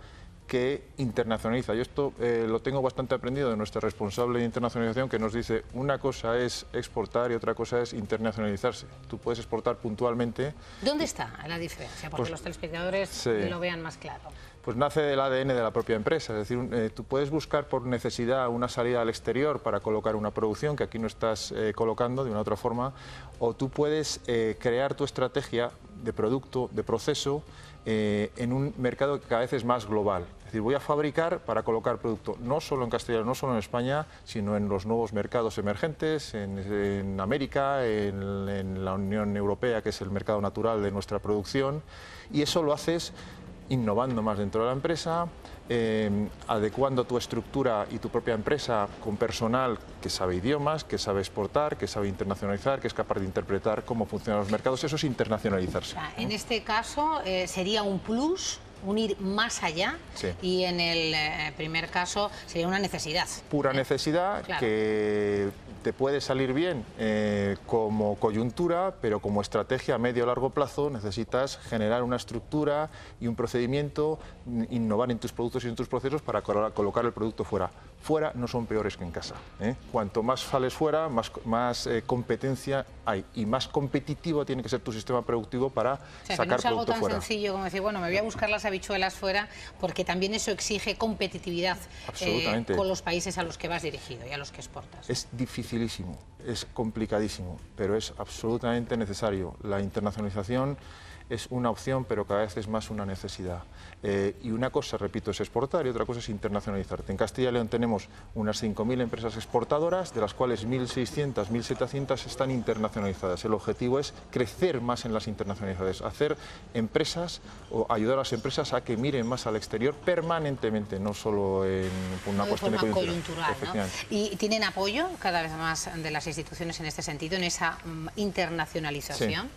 que internacionaliza. Yo esto eh, lo tengo bastante aprendido de nuestro responsable de internacionalización que nos dice una cosa es exportar y otra cosa es internacionalizarse. Tú puedes exportar puntualmente, ¿Dónde está la diferencia? Porque Pues, los telespectadores sí. lo vean más claro. Pues nace del ADN de la propia empresa. Es decir, eh, tú puedes buscar por necesidad una salida al exterior para colocar una producción que aquí no estás eh, colocando de una otra forma, o tú puedes eh, crear tu estrategia de producto, de proceso, en un mercado que cada vez es más global. Es decir, voy a fabricar para colocar producto no solo en Castilla, no solo en España, sino en los nuevos mercados emergentes, en, en América, en, en la Unión Europea, que es el mercado natural de nuestra producción, y eso lo haces innovando más dentro de la empresa, eh, adecuando tu estructura y tu propia empresa con personal que sabe idiomas, que sabe exportar, que sabe internacionalizar, que es capaz de interpretar cómo funcionan los mercados. Eso es internacionalizarse. En este caso eh, sería un plus, un ir más allá, Sí. y en el eh, primer caso sería una necesidad. Pura necesidad Claro. que te puede salir bien eh, como coyuntura, pero como estrategia a medio o largo plazo necesitas generar una estructura y un procedimiento, innovar en tus productos y en tus procesos para colo- colocar el producto fuera. Fuera no son peores que en casa. ¿eh? Cuanto más sales fuera, más, más eh, competencia hay y más competitivo tiene que ser tu sistema productivo para O sea, que sacar no es algo tan fuera. sencillo como decir, bueno, me voy a buscar las habichuelas fuera, porque también eso exige competitividad eh, con los países a los que vas dirigido y a los que exportas. Es dificilísimo, es complicadísimo, pero es absolutamente necesario. La internacionalización es una opción, pero cada vez es más una necesidad. Eh, y una cosa, repito, es exportar y otra cosa es internacionalizarte. En Castilla y León tenemos unas 5.000 empresas exportadoras, de las cuales 1.600, 1.700 están internacionalizadas. El objetivo es crecer más en las internacionalizadas, hacer empresas o ayudar a las empresas a que miren más al exterior permanentemente, no solo en una No cuestión de coyuntura. coyuntural. ¿Y tienen apoyo cada vez más de las instituciones en este sentido, en esa mm, internacionalización?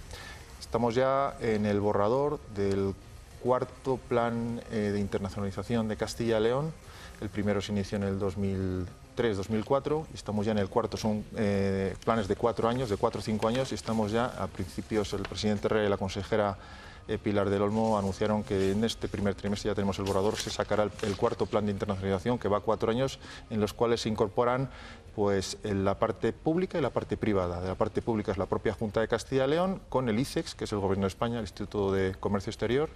Estamos ya en el borrador del cuarto plan eh, de internacionalización de Castilla y León. El primero se inició en el 2003-2004 y estamos ya en el cuarto. Son eh, planes de cuatro años, de cuatro o cinco años y estamos ya a principios. El presidente Herrera y la consejera eh, Pilar del Olmo anunciaron que en este primer trimestre ya tenemos el borrador, se sacará el, el cuarto plan de internacionalización que va a cuatro años en los cuales se incorporan pues en la parte pública y la parte privada. De la parte pública es la propia Junta de Castilla y León con el ICEX, que es el Gobierno de España, el Instituto de Comercio Exterior,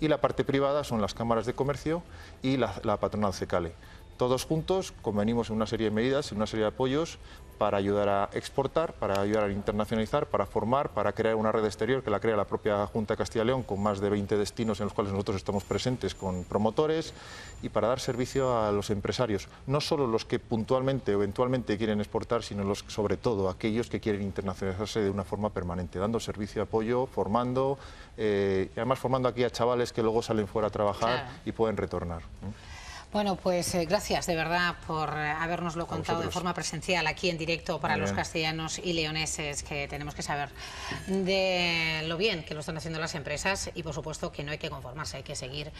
y la parte privada son las cámaras de comercio y la, la patronal CECALE. Todos juntos convenimos en una serie de medidas, en una serie de apoyos para ayudar a exportar, para ayudar a internacionalizar, para formar, para crear una red exterior que la crea la propia Junta de Castilla y León con más de 20 destinos en los cuales nosotros estamos presentes con promotores y para dar servicio a los empresarios, no solo los que puntualmente o eventualmente quieren exportar, sino los sobre todo aquellos que quieren internacionalizarse de una forma permanente, dando servicio, apoyo, formando eh, y además formando aquí a chavales que luego salen fuera a trabajar Claro. y pueden retornar. Bueno, pues eh, gracias de verdad por eh, habernoslo contado de forma presencial aquí en directo para los castellanos y leoneses que tenemos que saber de lo bien que lo están haciendo las empresas y por supuesto que no hay que conformarse, hay que seguir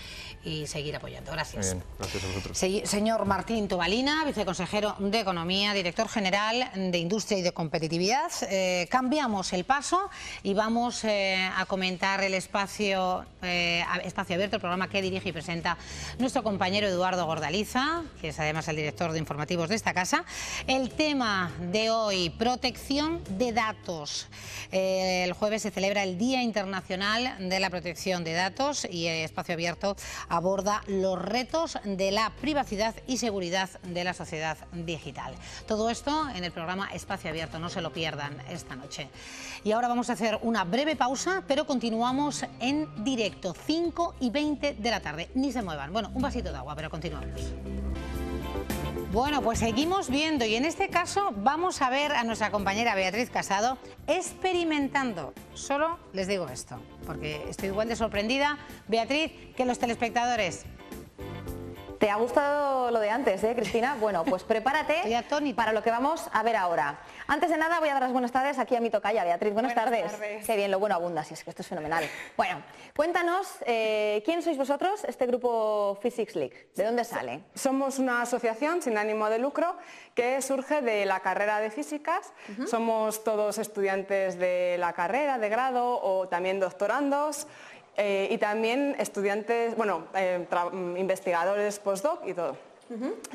y seguir apoyando. Gracias. bien, gracias a vosotros. Se- Señor Martín Tobalina, viceconsejero de Economía, director general de Industria y de Competitividad. Eh, cambiamos el paso y vamos eh, a comentar el espacio, espacio abierto, el programa que dirige y presenta nuestro compañero Eduardo Gordaliza, que es además el director de informativos de esta casa. El tema de hoy, protección de datos. Eh, el jueves se celebra el Día Internacional de la Protección de Datos y el espacio abierto aborda los retos de la privacidad y seguridad de la sociedad digital. Todo esto en el programa Espacio Abierto, no se lo pierdan esta noche. Y ahora vamos a hacer una breve pausa, pero continuamos en directo, 5 y 20 de la tarde. Ni se muevan. Bueno, un vasito de agua, pero continuamos. Bueno, pues seguimos viendo y en este caso vamos a ver a nuestra compañera Beatriz Casado experimentando. Solo les digo esto, porque estoy igual de sorprendida, Beatriz, que los telespectadores. ¿Te ha gustado lo de antes, eh, Cristina? Bueno, pues prepárate para lo que vamos a ver ahora. Antes de nada, voy a dar las buenas tardes aquí a mi tocaya, Beatriz. Buenas, tardes. Qué bien, lo bueno abunda, si es que esto es fenomenal. Bueno, cuéntanos, eh, ¿quién sois vosotros, este grupo Physics League? ¿De dónde sale? Somos una asociación sin ánimo de lucro que surge de la carrera de físicas. Somos todos estudiantes de la carrera, de grado o también doctorandos. eh, y también estudiantes, bueno, eh, mm, investigadores postdoc y todo.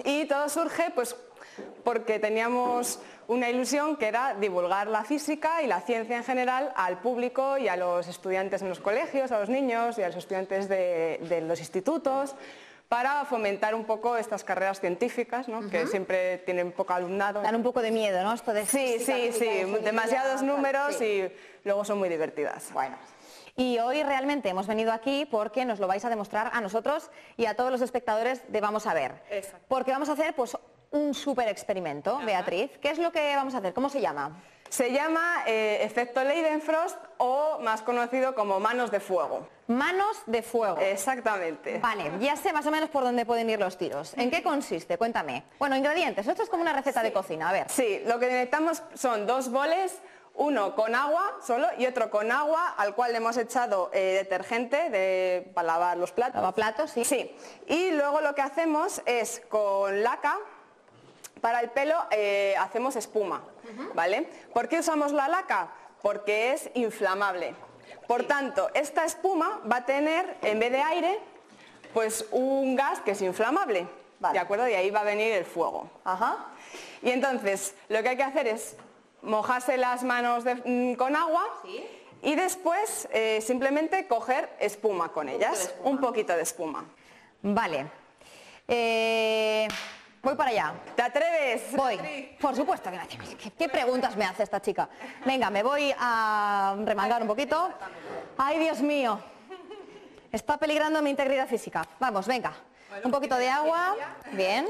Y todo surge pues porque teníamos una ilusión que era divulgar la física y la ciencia en general al público y a los estudiantes en los colegios, a los niños y a los estudiantes de, de los institutos para fomentar un poco estas carreras científicas, ¿no? que siempre tienen poco alumnado. Dan un poco de miedo, ¿no? Esto de Sí, física, sí, sí, demasiados números sí. y luego son muy divertidas. Bueno. Y hoy realmente hemos venido aquí porque nos lo vais a demostrar a nosotros y a todos los espectadores de Vamos a ver. Porque vamos a hacer pues un súper experimento, Beatriz. ¿Qué es lo que vamos a hacer? ¿Cómo se llama? Se llama eh, efecto Leidenfrost o más conocido como manos de fuego. Manos de fuego. Exactamente. Vale, ya sé más o menos por dónde pueden ir los tiros. ¿En qué consiste? Cuéntame. Bueno, ingredientes. Esto es como una receta de cocina. A ver. Sí, lo que necesitamos son dos boles, uno con agua solo y otro con agua al cual le hemos echado eh, detergente de, para lavar los platos. Lavaplatos, sí. Sí. Y luego lo que hacemos es con laca, para el pelo eh, hacemos espuma, ¿vale? ¿Por qué usamos la laca? Porque es inflamable. Por tanto, esta espuma va a tener, en vez de aire, pues un gas que es inflamable. ¿de acuerdo? Y ahí va a venir el fuego. Ajá. Y entonces, lo que hay que hacer es mojarse las manos de- mm, con agua y después eh, simplemente coger espuma con ellas, un poquito de espuma. Vale. Eh, voy para allá. ¿Te atreves? Voy. Por supuesto que me atrevo. ¿Qué, qué preguntas me hace esta chica? Venga, me voy a remangar un poquito. Ay, Dios mío. Está peligrando mi integridad física. Vamos, venga. Un poquito de agua. Bien.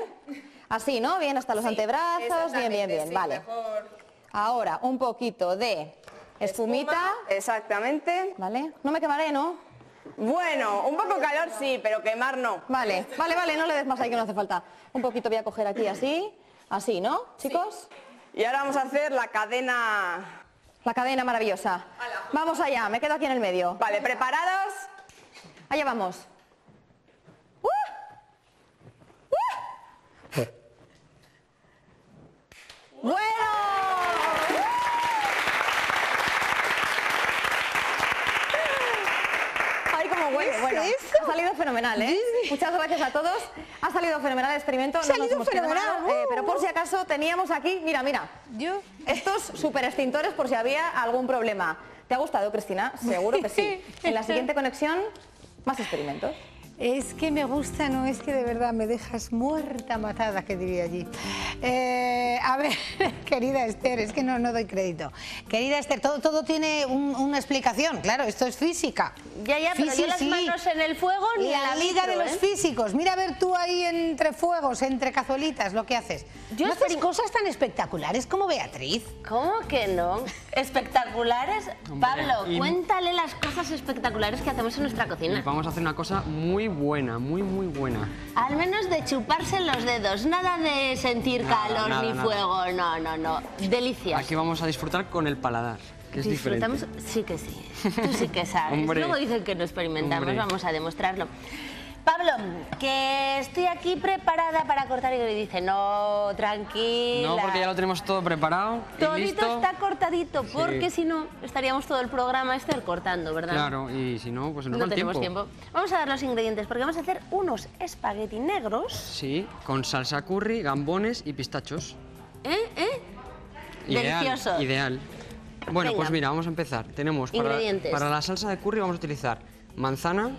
Así, ¿no? Bien hasta los antebrazos. Bien, bien, bien. Vale. Ahora, un poquito de espumita. Exactamente. Vale. No me quemaré, ¿no? Bueno, un poco calor sí, pero quemar no. Vale, vale, vale, no le des más ahí que no hace falta. Un poquito voy a coger aquí así, así, ¿no, chicos? Y ahora vamos a hacer la cadena... La cadena maravillosa. Vamos allá, me quedo aquí en el medio. Vale, ¿preparados? Allá vamos. ¡Uh! ¡Uh! ¡Bueno! Ay, cómo huele. ¿Qué es Bueno, eso? ha salido fenomenal, ¿eh? Muchas gracias a todos. Ha salido fenomenal el experimento. Ha no nos salido fenomenal, mal, eh, uh. pero por si acaso teníamos aquí, mira, mira, Yo. estos super extintores por si había algún problema. ¿Te ha gustado, Cristina? Seguro que sí. En la siguiente conexión, más experimentos. Es que me gusta, no es que de verdad me dejas muerta matada, que diría allí. Eh, a ver, querida Esther, es que no, no doy crédito. Querida Esther, todo, todo tiene un- una explicación, claro, esto es física. Ya, ya, pero yo las manos en el fuego ni La la liga de los ¿eh? físicos, mira a ver tú ahí entre fuegos, entre cazuelitas, lo que haces. Yo ¿No haces experim- cosas tan espectaculares como Beatriz? ¿Cómo que no? Espectaculares. Pablo, y- cuéntale las cosas espectaculares que hacemos en nuestra Y cocina. vamos a hacer una cosa muy buena, muy, muy buena. Al menos de chuparse los dedos, nada de sentir Nada, calor nada, ni nada. fuego, no, no, no. Delicias. Aquí vamos a disfrutar con el paladar, que es Disfrutamos, diferente. sí que sí. Tú sí que sabes. Hombre. Luego dicen que no experimentamos, Hombre. vamos a demostrarlo. Pablo, que estoy aquí preparada para cortar y dice, no, tranquila. No, porque ya lo tenemos todo preparado y Todito listo. está cortadito, porque si no estaríamos todo el programa Esther cortando, ¿verdad? Claro, y si no, pues No el tenemos tiempo. tiempo. Vamos a dar los ingredientes porque vamos a hacer unos espagueti negros. Sí, con salsa curry, gambones y pistachos. ¿Eh? ¿Eh? Ideal, Deliciosos. Ideal. Bueno, Venga. pues mira, vamos a empezar. Tenemos para, para la salsa de curry vamos a utilizar manzana,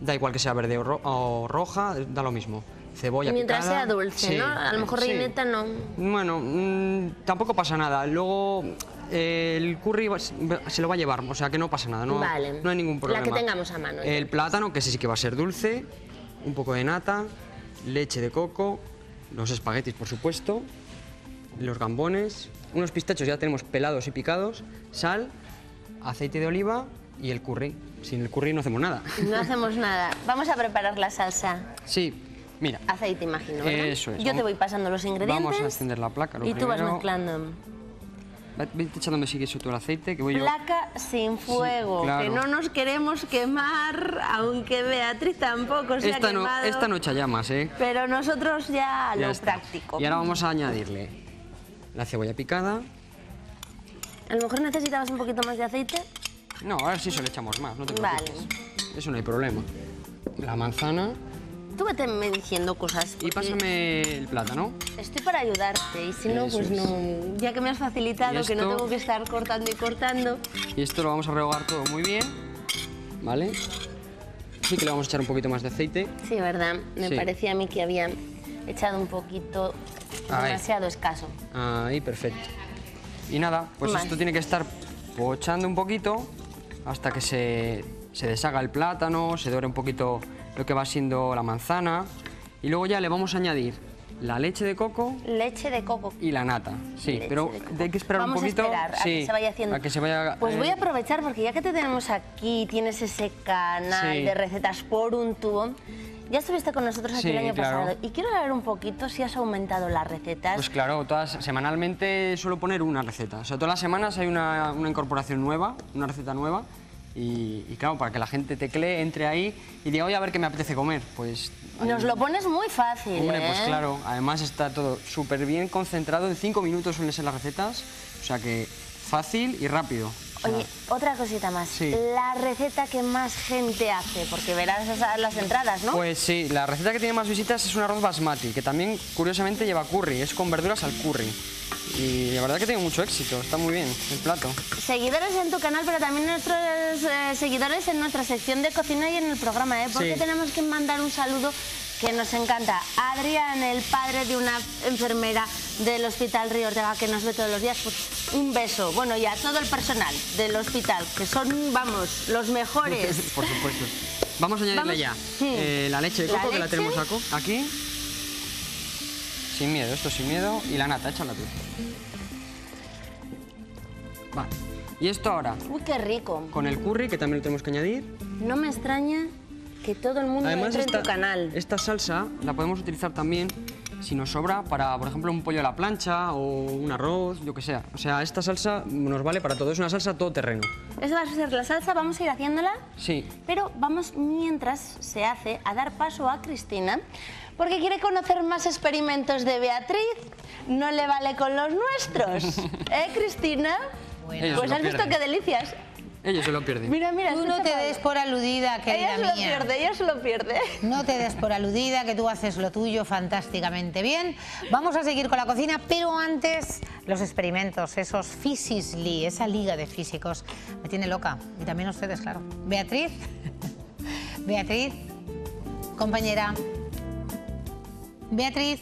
da igual que sea verde o, ro- o roja, da lo mismo. Cebolla Mientras picada. sea dulce, Sí, ¿no? A lo mejor sí. reineta no. Bueno, mm, tampoco pasa nada. Luego eh, el curry va- se lo va a llevar, o sea que no pasa nada, no, Vale. no hay ningún problema. La que tengamos a mano. El plátano, que ese sí que va a ser dulce, un poco de nata, leche de coco, los espaguetis, por supuesto, los gambones, unos pistachos ya tenemos pelados y picados, sal, aceite de oliva y el curry. Sin el curry no hacemos nada. No hacemos nada. Vamos a preparar la salsa. Sí, mira, Aceite, imagino. ¿verdad? Eso es. Yo te voy pasando los ingredientes. vamos a encender la placa. lo y tú vas mezclando. Ve- Vete echándome si quieres tú el aceite, que voy yo. Placa sin fuego, claro. que no nos queremos quemar, aunque Beatriz tampoco se ha Esta no, quemado. esta no echa llamas, ¿eh? Pero nosotros ya, Ya lo está. práctico. Y ahora vamos a añadirle la cebolla picada. A lo mejor necesitabas un poquito más de aceite. No, ahora sí se le echamos más, no te Vale. preocupes. Eso no hay problema. La manzana Tú vete me diciendo cosas. y pásame el plátano. Estoy para ayudarte y si no, Eso pues es. no. Ya que me has facilitado, Y que no esto- tengo que estar cortando y cortando. Y esto lo vamos a rehogar todo muy bien. ¿Vale? Sí que le vamos a echar un poquito más de aceite. Sí, ¿verdad? Me Sí. parecía a mí que había echado un poquito Ahí. demasiado escaso. Ahí, perfecto. Y nada, pues Vale. esto tiene que estar pochando un poquito hasta que se, se deshaga el plátano, se dore un poquito lo que va siendo la manzana. Y luego ya le vamos a añadir la leche de coco Leche de coco. y la nata. Sí, pero hay que esperar Vamos un poquito. a esperar a sí, que se vaya haciendo. a que se vaya, Pues eh, voy a aprovechar porque ya que te tenemos aquí, tienes ese canal Sí. de recetas por un tubo. Ya estuviste con nosotros aquí Sí, el año claro. pasado y quiero saber un poquito si has aumentado las recetas. Pues claro, todas, semanalmente suelo poner una receta. O sea, todas las semanas hay una, una incorporación nueva, una receta nueva. Y, y claro, para que la gente teclee, entre ahí y diga, oye, a ver qué me apetece comer. Pues Nos lo pones muy fácil, Hombre, pues ¿eh? claro, además está todo súper bien concentrado, en cinco minutos suelen ser las recetas, o sea que fácil y rápido. Oye, otra cosita más. Sí. La receta que más gente hace, porque verás esas- las entradas, ¿no? Pues sí, la receta que tiene más visitas es un arroz basmati, que también curiosamente lleva curry, es con verduras al curry. Y la verdad que tiene mucho éxito, está muy bien el plato. Seguidores en tu canal, pero también nuestros eh, seguidores en nuestra sección de cocina y en el programa, ¿eh? Porque Sí. tenemos que mandar un saludo que nos encanta. Adrián, el padre de una enfermera del Hospital Río Ortega que nos ve todos los días, pues un beso. Bueno, y a todo el personal del hospital, que son, vamos, los mejores. Por supuesto. Vamos a añadirle Vamos- ya Sí. eh, la leche de La coco que la tenemos aco- aquí. Sin miedo, esto sin miedo. Y la nata, échala tú. Vale. Y esto ahora, Uy, qué rico. con el curry, que también lo tenemos que añadir. No me extraña que todo el mundo Además, entre esta, en tu canal. esta salsa la podemos utilizar también si nos sobra para, por ejemplo, un pollo a la plancha o un arroz, lo que sea. O sea, esta salsa nos vale para todo. Es una salsa todoterreno. Esa va a ser la salsa, vamos a ir haciéndola. Sí. Pero vamos, mientras se hace, a dar paso a Cristina, porque quiere conocer más experimentos de Beatriz. No le vale con los nuestros. ¿Eh, Cristina? Ellos Pues has visto qué delicias. Ellos se lo pierden. Mira, mira. Tú no te des por aludida, querida Ella se lo mía. pierde, ella se lo pierde. No te des por aludida, que tú haces lo tuyo fantásticamente bien. Vamos a seguir con la cocina, pero antes los experimentos, esos Physisly, esa liga de físicos, me tiene loca. Y también ustedes, claro. Beatriz, Beatriz, compañera. Beatriz,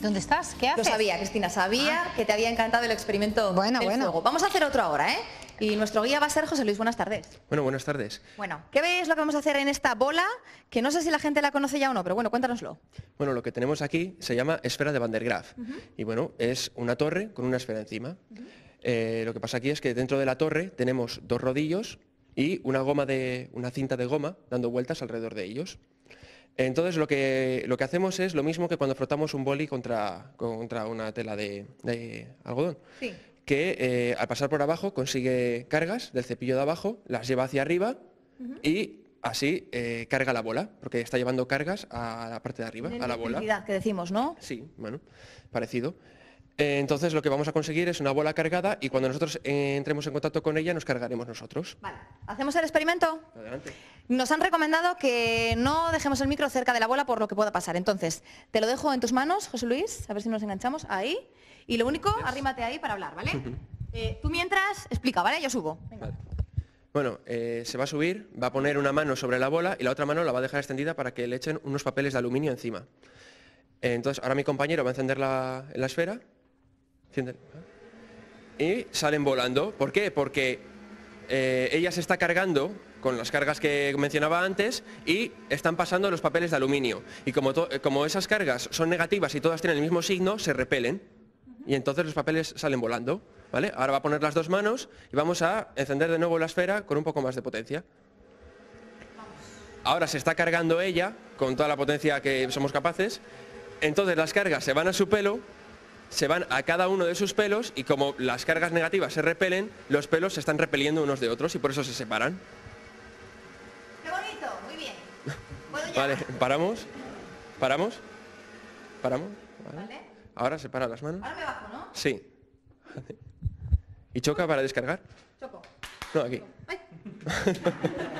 ¿dónde estás? ¿Qué Lo haces? sabía, Cristina, sabía que te había encantado el experimento Bueno, del bueno. fuego. Vamos a hacer otro ahora, ¿eh? Y nuestro guía va a ser José Luis. Buenas tardes. Bueno, buenas tardes. Bueno, ¿qué veis lo que vamos a hacer en esta bola? Que no sé si la gente la conoce ya o no, pero bueno, cuéntanoslo. Bueno, lo que tenemos aquí se llama esfera de Van der Graaf. Y bueno, es una torre con una esfera encima. Eh, lo que pasa aquí es que dentro de la torre tenemos dos rodillos y una goma de una cinta de goma dando vueltas alrededor de ellos. Entonces lo que, lo que hacemos es lo mismo que cuando frotamos un boli contra, contra una tela de, de algodón. Sí. Que eh, al pasar por abajo consigue cargas del cepillo de abajo, las lleva hacia arriba y así eh, carga la bola, porque está llevando cargas a la parte de arriba, a la bola. Que decimos, ¿no? Sí, bueno, parecido. Eh, entonces lo que vamos a conseguir es una bola cargada y cuando nosotros eh, entremos en contacto con ella nos cargaremos nosotros. ¿Hacemos el experimento? Adelante. Nos han recomendado que no dejemos el micro cerca de la bola por lo que pueda pasar. Entonces, te lo dejo en tus manos, José Luis, a ver si nos enganchamos. Ahí. Y lo único, arrímate ahí para hablar, ¿vale? Eh, tú mientras, explica, ¿vale? Yo subo. Venga. Bueno, eh, se va a subir, va a poner una mano sobre la bola y la otra mano la va a dejar extendida para que le echen unos papeles de aluminio encima. Eh, entonces, ahora mi compañero va a encender la, la esfera. Y salen volando. ¿Por qué? Porque eh, ella se está cargando con las cargas que mencionaba antes y están pasando los papeles de aluminio. Y como, como esas cargas son negativas y todas tienen el mismo signo, se repelen. Y entonces los papeles salen volando. ¿vale? Ahora va a poner las dos manos y vamos a encender de nuevo la esfera con un poco más de potencia. Ahora se está cargando ella con toda la potencia que somos capaces. Entonces las cargas se van a su pelo, se van a cada uno de sus pelos y como las cargas negativas se repelen, los pelos se están repeliendo unos de otros y por eso se separan. ¡Qué bonito! Muy bien. Vale, paramos. Paramos. Paramos. Vale. Ahora separa las manos. Ahora me bajo, ¿no? Sí. ¿Y choca para descargar? Choco. No, aquí.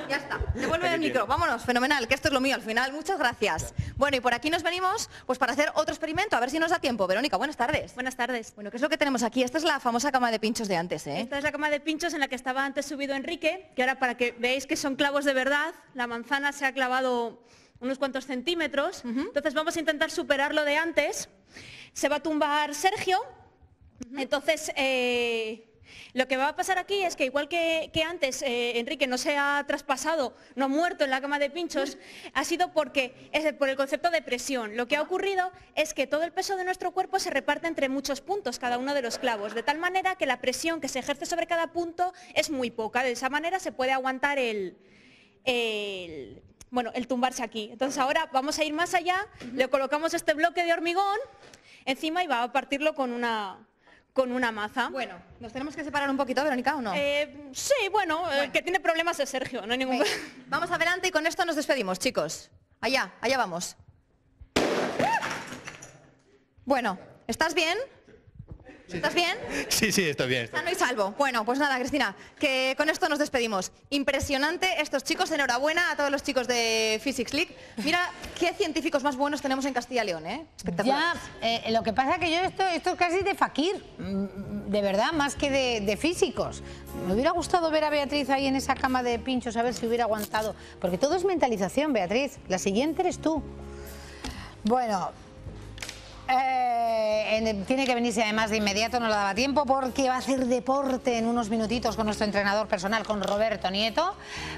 Ya está. Devuelve el micro. Vámonos. Fenomenal, que esto es lo mío al final. Muchas gracias. Bueno, y por aquí nos venimos pues para hacer otro experimento. A ver si nos da tiempo. Verónica, buenas tardes. Buenas tardes. Bueno, ¿qué es lo que tenemos aquí? Esta es la famosa cama de pinchos de antes, ¿eh? Esta es la cama de pinchos en la que estaba antes subido Enrique, que ahora para que veáis que son clavos de verdad, la manzana se ha clavado unos cuantos centímetros, entonces vamos a intentar superar lo de antes. Se va a tumbar Sergio, entonces eh, lo que va a pasar aquí es que igual que, que antes eh, Enrique no se ha traspasado, no ha muerto en la cama de pinchos, ha sido porque es por el concepto de presión. Lo que ha ocurrido es que todo el peso de nuestro cuerpo se reparte entre muchos puntos, cada uno de los clavos, de tal manera que la presión que se ejerce sobre cada punto es muy poca. De esa manera se puede aguantar el, el- bueno, el tumbarse aquí. Entonces ahora vamos a ir más allá, le colocamos este bloque de hormigón encima y va a partirlo con una, con una maza. Bueno, ¿nos tenemos que separar un poquito, Verónica, o no? Eh, sí, bueno, el que tiene problemas es Sergio, no hay ningún... Vamos adelante y con esto nos despedimos, chicos. Allá, allá vamos. Bueno, ¿estás bien? ¿Estás bien? Sí, sí, estoy bien. estoy Sano y salvo. Bueno, pues nada, Cristina, que con esto nos despedimos. Impresionante estos chicos, enhorabuena a todos los chicos de Physics League. Mira qué científicos más buenos tenemos en Castilla y León, ¿eh? Espectacular. Ya, eh, lo que pasa es que yo esto, esto es casi de fakir, mm, de verdad, más que de, de físicos. Me hubiera gustado ver a Beatriz ahí en esa cama de pinchos, a ver si hubiera aguantado. Porque todo es mentalización, Beatriz. La siguiente eres tú. Bueno, eh, en- tiene que venirse además de inmediato, no le daba tiempo porque va a hacer deporte en unos minutitos con nuestro entrenador personal, con Roberto Nieto,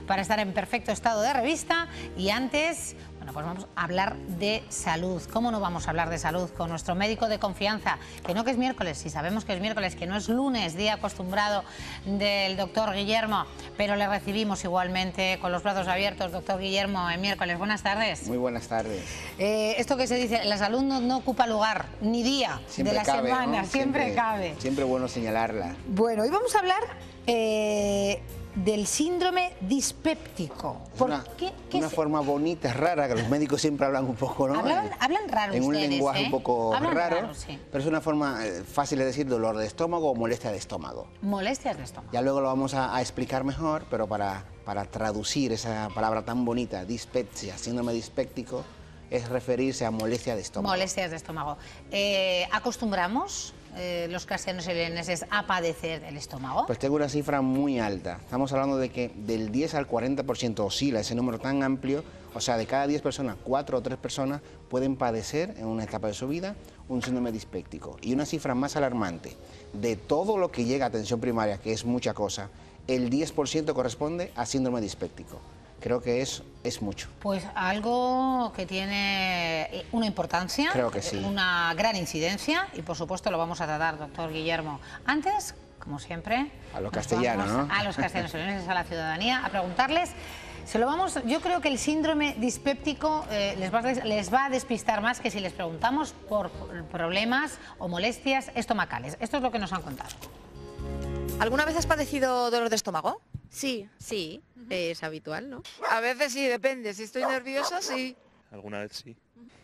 para estar en perfecto estado de revista. Y antes, bueno, pues vamos a hablar de salud. ¿Cómo no vamos a hablar de salud con nuestro médico de confianza? Que no que es miércoles, si sabemos que es miércoles, que no es lunes, día acostumbrado del doctor Guillermo, pero le recibimos igualmente con los brazos abiertos, doctor Guillermo, en miércoles. Buenas tardes. Muy buenas tardes. Eh, esto que se dice, la salud no, no ocupa lugar, ni día Siempre de la cabe, ¿no? semana, siempre, cabe. Siempre bueno señalarla. Bueno, hoy vamos a hablar eh, del síndrome dispéptico. ¿Por una qué? ¿Qué una es? forma bonita, rara, que los médicos siempre hablan un poco, ¿no? Hablan, hablan raro en un ustedes, lenguaje ¿eh? un poco Hablan raro, raro, sí. pero es una forma eh, fácil de decir dolor de estómago o molestia de estómago. Molestias de estómago. Ya luego lo vamos a, a explicar mejor, pero para, para traducir esa palabra tan bonita, dispepsia, síndrome dispéptico, es referirse a molestia de estómago. Molestias de estómago. Eh, ¿Acostumbramos eh, los castellanos y leoneses a padecer del estómago? Pues tengo una cifra muy alta. Estamos hablando de que del 10 al 40% oscila ese número tan amplio. O sea, de cada 10 personas, 4 o 3 personas pueden padecer en una etapa de su vida un síndrome dispéptico. Y una cifra más alarmante, de todo lo que llega a atención primaria, que es mucha cosa, el 10% corresponde a síndrome dispéptico. Creo que es, es mucho. Pues algo que tiene eh, una importancia, Creo que sí. una gran incidencia y por supuesto lo vamos a tratar, doctor Guillermo. Antes, como siempre, A los nos castellanos, ¿no? A los castellanos a la ciudadanía, a preguntarles. Se lo vamos, yo creo que el síndrome dispéptico eh, les, va, les va a despistar más que si les preguntamos por problemas o molestias estomacales. Esto es lo que nos han contado. ¿Alguna vez has padecido dolor de estómago? Sí, sí, es habitual, ¿no? A veces sí, depende. Si estoy nerviosa, sí. Alguna vez sí.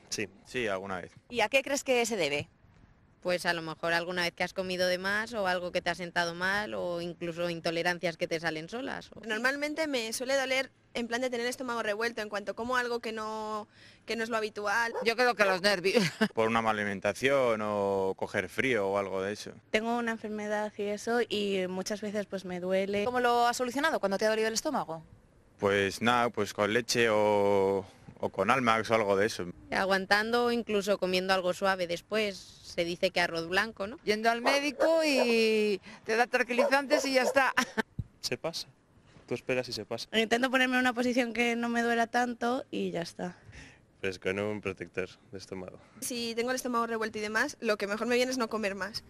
Sí, sí, alguna vez. ¿Y a qué crees que se debe? Pues a lo mejor alguna vez que has comido de más o algo que te ha sentado mal o incluso intolerancias que te salen solas. o- Normalmente me suele doler en plan de tener el estómago revuelto en cuanto como algo que no, que no es lo habitual. Yo creo que los nervios. Por una mala alimentación o coger frío o algo de eso. Tengo una enfermedad y eso y muchas veces pues me duele. ¿Cómo lo has solucionado cuando te ha dolido el estómago? Pues nada, pues con leche o, o con Almax o algo de eso. Aguantando o incluso comiendo algo suave después. Se dice que arroz blanco, ¿no? Yendo al médico y te da tranquilizantes y ya está. Se pasa. Tú esperas y se pasa. Intento ponerme en una posición que no me duela tanto y ya está. Pues con un protector de estómago. Si tengo el estómago revuelto y demás, lo que mejor me viene es no comer más.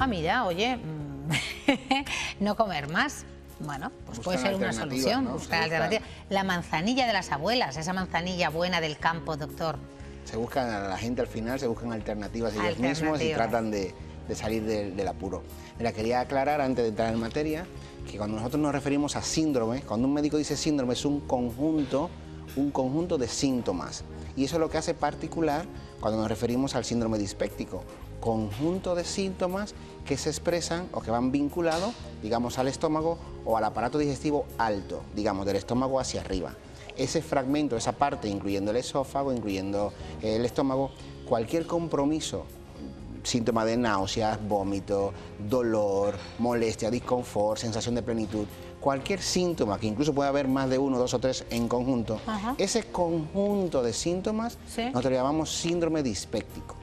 Ah, mira, oye, mm, no comer más. Bueno, pues Buscar puede ser una solución, ¿no? buscar alternativas. La manzanilla de las abuelas, esa manzanilla buena del campo, doctor. Se buscan, a la gente al final se buscan alternativas ellos mismos y tratan de, de salir del, del apuro. Mira, quería aclarar antes de entrar en materia que cuando nosotros nos referimos a síndrome, cuando un médico dice síndrome es un conjunto, un conjunto de síntomas. Y eso es lo que hace particular cuando nos referimos al síndrome dispéptico. Conjunto de síntomas que se expresan o que van vinculados, digamos, al estómago o al aparato digestivo alto, digamos, del estómago hacia arriba ese fragmento, esa parte, incluyendo el esófago, incluyendo el estómago, cualquier compromiso, síntoma de náuseas, vómito, dolor, molestia, disconfort, sensación de plenitud, cualquier síntoma, que incluso puede haber más de uno, dos o tres en conjunto, Ajá. ese conjunto de síntomas nosotros le llamamos síndrome dispéptico.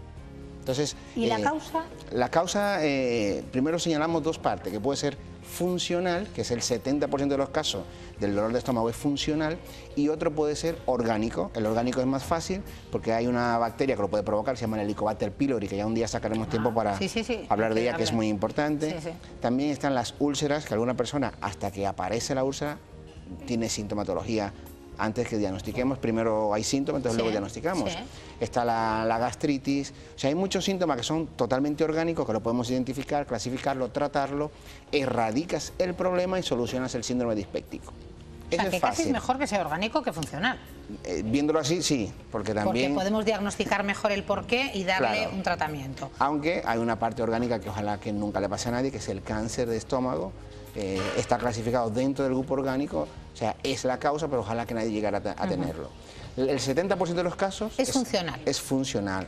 Entonces, ¿Y la eh, causa? la causa, eh, primero señalamos dos partes, que puede ser funcional, que es el 70% de los casos del dolor de estómago es funcional, y otro puede ser orgánico. El orgánico es más fácil porque hay una bacteria que lo puede provocar, se llama el Helicobacter pylori, que ya un día sacaremos tiempo para Ah, sí, sí, sí, hablar de ella, que es muy importante. También están las úlceras, que alguna persona, hasta que aparece la úlcera, tiene sintomatología antes que diagnostiquemos. Primero hay síntomas, entonces Sí, luego diagnosticamos. sí. Está la, la gastritis. O sea, hay muchos síntomas que son totalmente orgánicos, que lo podemos identificar, clasificarlo, tratarlo, erradicas el problema y solucionas el síndrome dispéptico. O sea, que casi es mejor que sea orgánico que funcional. Eh, viéndolo así, sí, porque también... Porque podemos diagnosticar mejor el porqué y darle un tratamiento. Aunque hay una parte orgánica que ojalá que nunca le pase a nadie, que es el cáncer de estómago, eh, está clasificado dentro del grupo orgánico, o sea, es la causa, pero ojalá que nadie llegara a, tenerlo. El 70% de los casos... Es, funcional. Es funcional.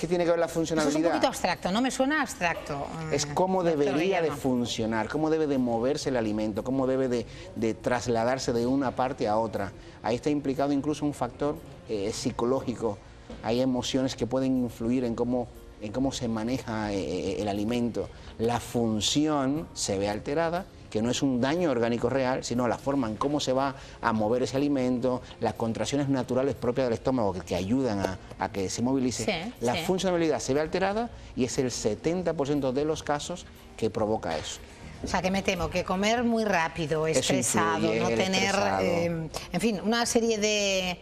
¿Qué tiene que ver la funcionalidad? es un poquito abstracto, no me suena abstracto. Es cómo debería de funcionar, cómo debe de moverse el alimento, cómo debe de, trasladarse de una parte a otra. Ahí está implicado incluso un factor eh, psicológico. Hay emociones que pueden influir en cómo, en cómo se maneja eh, eh, el alimento. La función se ve alterada que no es un daño orgánico real, sino la forma en cómo se va a mover ese alimento, las contracciones naturales propias del estómago que, ayudan a, que se movilice. la funcionalidad se ve alterada y es el 70% de los casos que provoca eso. O sea, que me temo que comer muy rápido, estresado, no tener, eh, en fin, una serie de...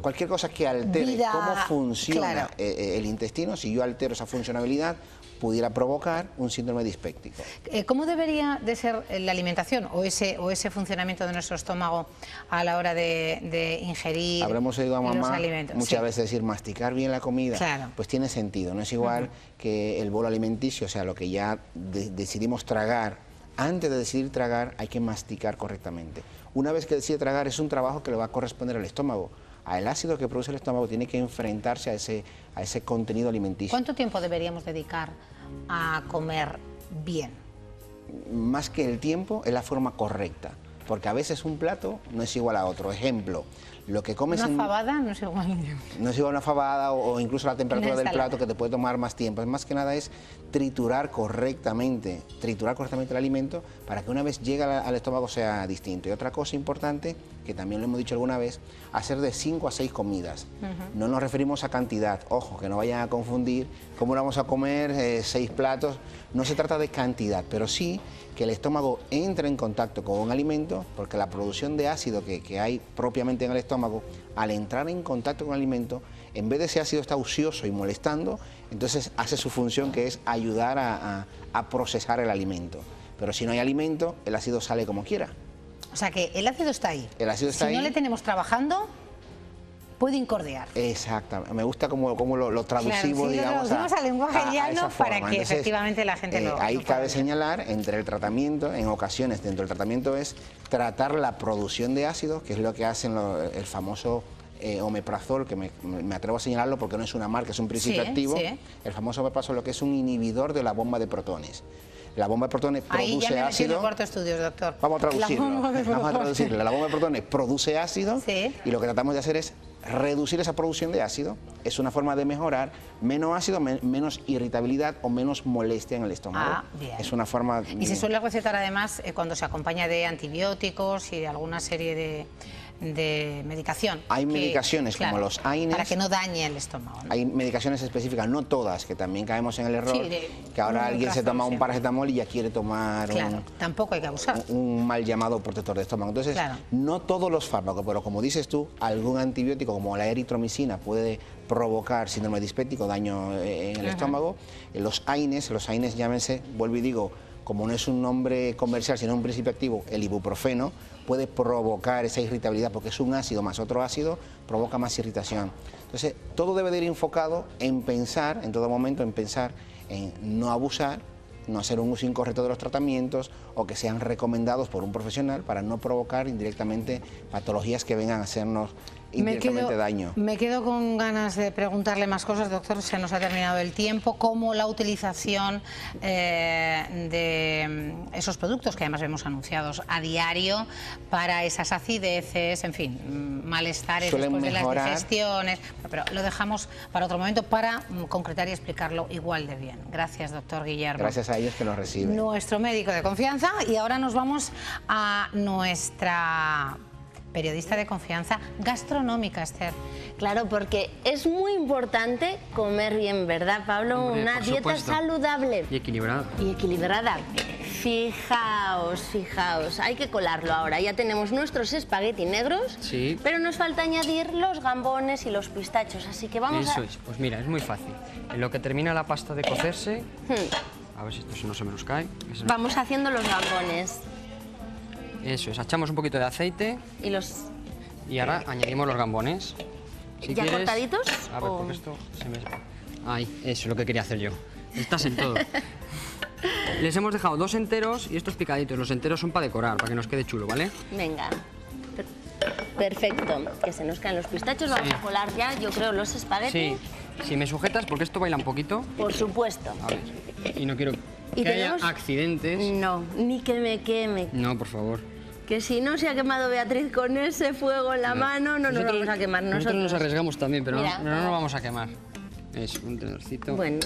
Cualquier cosa que altere cómo funciona eh, eh, el intestino, si yo altero esa funcionalidad, pudiera provocar un síndrome dispéptico. Eh, ¿Cómo debería de ser la alimentación o ese, o ese funcionamiento de nuestro estómago a la hora de, ingerir Habremos oído a mamá muchas veces decir masticar bien la comida, pues tiene sentido, no es igual que el bolo alimenticio, o sea, lo que ya decidimos tragar, antes de decidir tragar hay que masticar correctamente. Una vez que decide tragar es un trabajo que le va a corresponder al estómago al ácido que produce el estómago tiene que enfrentarse a ese, a ese contenido alimenticio. ¿Cuánto tiempo deberíamos dedicar a comer bien? Más que el tiempo, es la forma correcta, porque a veces un plato no es igual a otro. Ejemplo, lo que comes... Una fabada no es igual. No es igual a una fabada o, incluso la temperatura del plato que te puede tomar más tiempo. Más que nada es triturar correctamente, triturar correctamente el alimento para que una vez llegue al, estómago sea distinto. Y otra cosa importante, que también lo hemos dicho alguna vez, hacer de 5 a 6 comidas. No nos referimos a cantidad, ojo, que no vayan a confundir cómo vamos a comer 6 eh, platos. No se trata de cantidad, pero sí que el estómago entre en contacto con un alimento, porque la producción de ácido que, que hay propiamente en el estómago, al entrar en contacto con el alimento, en vez de ese ácido está ocioso y molestando, entonces hace su función que es ayudar a, procesar el alimento. Pero si no hay alimento, el ácido sale como quiera. O sea que el ácido está ahí. El ácido está si no le tenemos trabajando, puede incordiar. Exactamente. Me gusta cómo, lo, lo traducimos, digamos. Lo al lenguaje llano para que efectivamente la gente eh, lo. Ahí cabe señalar entre el tratamiento, en ocasiones dentro del tratamiento es tratar la producción de ácidos, que es lo que hacen el famoso eh, omeprazol, que me, atrevo a señalarlo porque no es una marca, es un principio activo. El famoso omeprazol, lo que es un inhibidor de la bomba de protones. La bomba de protones produce ácido. cuarto estudios, doctor. Vamos a traducirlo. Vamos a traducirlo. La bomba de protones produce ácido y lo que tratamos de hacer es reducir esa producción de ácido. Es una forma de mejorar menos ácido, menos irritabilidad o menos molestia en el estómago. Ah, Es una forma. Y se suele recetar además eh, cuando se acompaña de antibióticos y de alguna serie de de medicación. Hay medicaciones como los AINES. Para que no dañe el estómago. Hay medicaciones específicas, no todas, que también caemos en el error, que ahora alguien se toma un paracetamol y ya quiere tomar un, tampoco hay que abusar. Un, mal llamado protector de estómago. Entonces, no todos los fármacos, pero como dices tú, algún antibiótico como la eritromicina puede provocar síndrome dispéptico, daño en el estómago. Los AINES, los AINES llámense, vuelvo y digo, como no es un nombre comercial, sino un principio activo, el ibuprofeno, puede provocar esa irritabilidad porque es un ácido más otro ácido, provoca más irritación. Entonces, todo debe de ir enfocado en pensar, en todo momento, en pensar en no abusar, no hacer un uso incorrecto de los tratamientos o que sean recomendados por un profesional para no provocar indirectamente patologías que vengan a hacernos me quedo, daño. Me quedo con ganas de preguntarle más cosas, doctor, se nos ha terminado el tiempo, cómo la utilización eh, de esos productos que además vemos anunciados a diario para esas acideces, en fin, malestares después de las digestiones, pero lo dejamos para otro momento para concretar y explicarlo igual de bien. Gracias, doctor Guillermo. Gracias a ellos que nos reciben. Nuestro médico de confianza y ahora nos vamos a nuestra periodista de confianza gastronómica, Esther. Claro, porque es muy importante comer bien, ¿verdad, Pablo? Una dieta saludable. Y equilibrada. Y equilibrada. Fijaos, fijaos, hay que colarlo ahora. Ya tenemos nuestros espagueti negros, sí. pero nos falta añadir los gambones y los pistachos, así que vamos Eso es, pues mira, es muy fácil. En lo que termina la pasta de cocerse, hmm. a ver si esto no se me nos cae. Vamos haciendo los gambones. Eso es, echamos un poquito de aceite Y los... y ahora añadimos los gambones. Si ¿Ya quieres- cortaditos? A ver, o- porque esto se me... Ahí, eso es lo que quería hacer yo. Estás en todo. Les hemos dejado dos enteros y estos picaditos. Los enteros son para decorar, para que nos quede chulo, ¿vale? Venga. Per- Perfecto. Que se nos caen los pistachos. Vamos Sí. a colar ya, yo creo, los espaguetis. Sí. Si me sujetas, porque esto baila un poquito. Por supuesto. A ver. Y no quiero Y que haya accidentes. No, ni que me queme. No, por favor. Que si no se ha quemado Beatriz con ese fuego en la mano, no nos Nosotros- vamos a quemar Nosotros nosotros. nos arriesgamos también, pero no- Mira. no, no nos vamos a quemar. Es un tenedorcito. Bueno,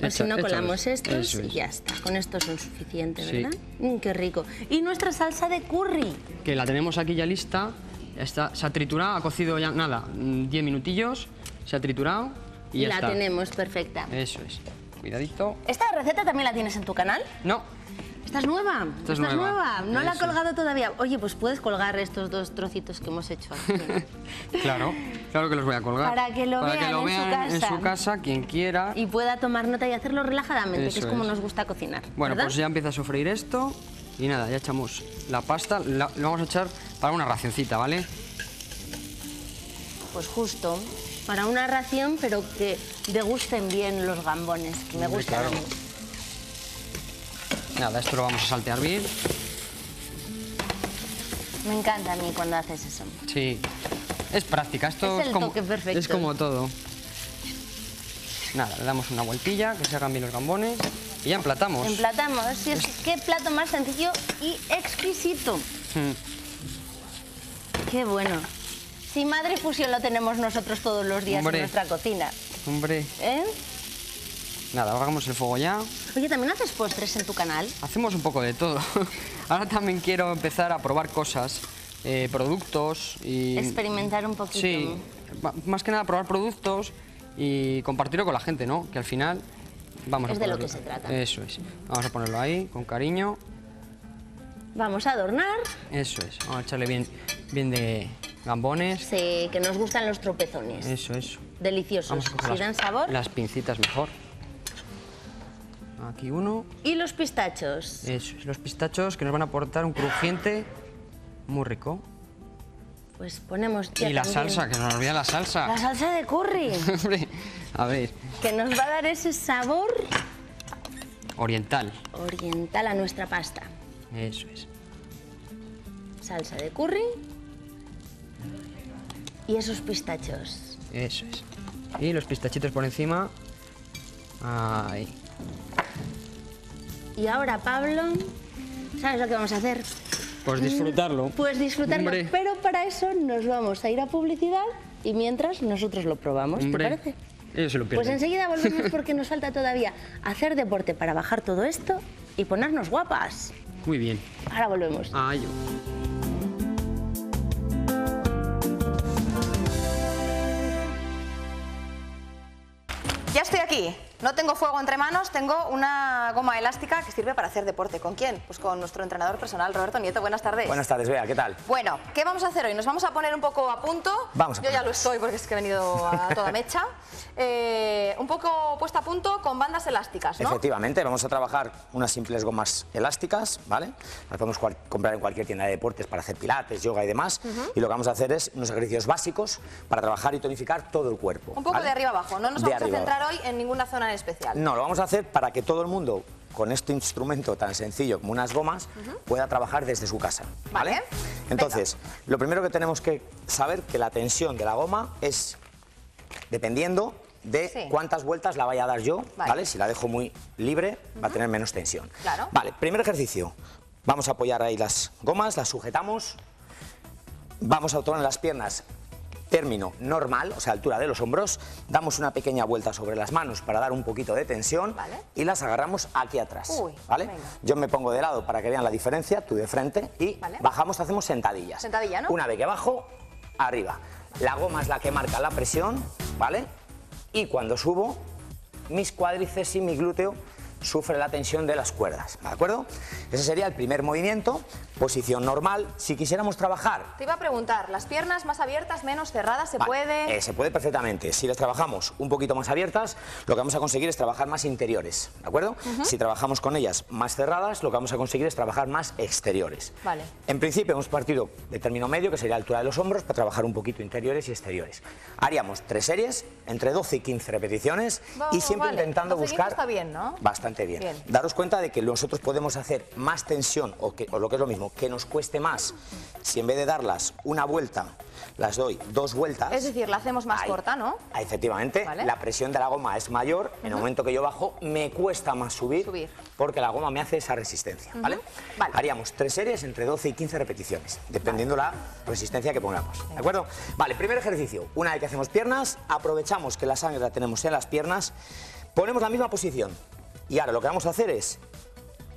pues si no colamos estos Eso y es. ya está. Con estos son suficientes, Sí. ¿verdad? Mm, qué rico. Y nuestra salsa de curry. Que la tenemos aquí ya lista. Ya está, se ha triturado, ha cocido ya nada, mm, 10 minutillos, se ha triturado y, ya la está. tenemos perfecta. Eso es. Cuidadito. ¿Esta receta también la tienes en tu canal? No, ¿Esta es nueva? Esta es ¿Esta nueva. No la he colgado todavía. Oye, pues puedes colgar estos dos trocitos que hemos hecho aquí. claro, claro que los voy a colgar. Para que lo Para vean que lo en su vean en casa. su casa, quien quiera. y pueda tomar nota y hacerlo relajadamente, Eso que es como nos gusta cocinar. Bueno, ¿verdad? pues ya empieza a sofreír esto y nada, ya echamos la pasta, la- lo vamos a echar para una racioncita, ¿vale? Pues justo, para una ración, pero que degusten bien los gambones, que me gustan claro. Nada, esto lo vamos a saltear bien. Me encanta a mí cuando haces eso. Sí, es práctica, esto Es como, toque perfecto. es como todo. Nada, le damos una vueltilla, que se hagan bien los gambones y ya emplatamos. Emplatamos, es qué plato más sencillo y exquisito. Mm, Qué bueno. Si Madre Fusión lo tenemos nosotros todos los días Hombre. en nuestra cocina. hombre, ¿eh? Nada, apagamos el fuego ya. Oye, ¿también haces postres en tu canal? Hacemos un poco de todo. Ahora también quiero empezar a probar cosas, eh, productos y... Experimentar un poquito. Sí, más que nada probar productos y compartirlo con la gente, ¿no? Que al final vamos a Es de lo que se trata. Eso es. Vamos a ponerlo ahí con cariño. Vamos a adornar. Eso es. Vamos a echarle bien, bien de gambones. Sí, que nos gustan los tropezones. Eso, eso. Deliciosos. Vamos a coger Si dan las, sabor. las pincitas mejor. Aquí uno. Y los pistachos. Eso es. Los pistachos que nos van a aportar un crujiente muy rico. Pues ponemos ya y la también salsa, que no nos olvida la salsa. La salsa de curry. Hombre, a ver, que nos va a dar ese sabor oriental. oriental a nuestra pasta. Eso es. Salsa de curry. Y esos pistachos. Eso es. Y los pistachitos por encima. Ahí. Y ahora, Pablo, ¿sabes lo que vamos a hacer? Pues disfrutarlo. Pues disfrutarlo. Hombre. Pero para eso nos vamos a ir a publicidad y mientras nosotros lo probamos. Hombre, ¿Te parece? Ellos se lo Pues enseguida volvemos porque nos falta todavía hacer deporte para bajar todo esto y ponernos guapas. Muy bien. Ahora volvemos. Ay, Ya estoy aquí. No tengo fuego entre manos, tengo una goma elástica que sirve para hacer deporte. ¿Con quién? Pues con nuestro entrenador personal, Roberto Nieto. Buenas tardes. Buenas tardes, Bea, ¿qué tal? Bueno, ¿qué vamos a hacer hoy? Nos vamos a poner un poco a punto. Vamos a Yo ya lo estoy porque es que he venido a toda mecha. Eh, un poco puesta a punto con bandas elásticas, ¿no? Efectivamente, vamos a trabajar unas simples gomas elásticas, ¿vale? Las podemos comprar en cualquier tienda de deportes para hacer pilates, yoga y demás. Y lo que vamos a hacer es unos ejercicios básicos para trabajar y tonificar todo el cuerpo. Un poco ¿vale? de arriba abajo. No nos De vamos a centrar hoy en ninguna zona especial. No, lo vamos a hacer para que todo el mundo, con este instrumento tan sencillo como unas gomas, pueda trabajar desde su casa. ¿Vale? Vale. Entonces, lo primero que tenemos que saber que la tensión de la goma es dependiendo de Sí. cuántas vueltas la vaya a dar yo, Vale. ¿vale? Si la dejo muy libre, va a tener menos tensión. Claro. Vale, primer ejercicio. Vamos a apoyar ahí las gomas, las sujetamos. Vamos a poner las piernas término normal, o sea, altura de los hombros. Damos una pequeña vuelta sobre las manos para dar un poquito de tensión y las agarramos aquí atrás. Uy, ¿vale? venga. Yo me pongo de lado para que vean la diferencia, tú de frente y Vale. bajamos, hacemos sentadillas. Sentadilla, ¿no? Una vez que bajo, arriba. La goma es la que marca la presión, ¿vale? Y cuando subo, mis cuádriceps y mi glúteo sufre la tensión de las cuerdas, ¿de acuerdo? Ese sería el primer movimiento, posición normal. Si quisiéramos trabajar... Te iba a preguntar, ¿las piernas más abiertas, menos cerradas, se puede...? Eh, se puede perfectamente. Si las trabajamos un poquito más abiertas, lo que vamos a conseguir es trabajar más interiores, ¿de acuerdo? Si trabajamos con ellas más cerradas, lo que vamos a conseguir es trabajar más exteriores. Vale. En principio hemos partido de término medio, que sería la altura de los hombros, para trabajar un poquito interiores y exteriores. Haríamos tres series, entre 12 y 15 repeticiones, y siempre vale. intentando 12 buscar... está bien, ¿no? Bastante bien. Bien. Daros cuenta de que nosotros podemos hacer más tensión, o, que, o lo que es lo mismo, que nos cueste más, si en vez de darlas una vuelta, las doy dos vueltas... Es decir, la hacemos más Ahí. corta, ¿no? Efectivamente, Vale. la presión de la goma es mayor, en el Ujú. momento que yo bajo me cuesta más subir, Subir. porque la goma me hace esa resistencia. ¿vale? Haríamos tres series entre 12 y 15 repeticiones, dependiendo la resistencia que pongamos, ¿de acuerdo? Vale, primer ejercicio, una vez que hacemos piernas, aprovechamos que la sangre la tenemos en las piernas, ponemos la misma posición y ahora lo que vamos a hacer es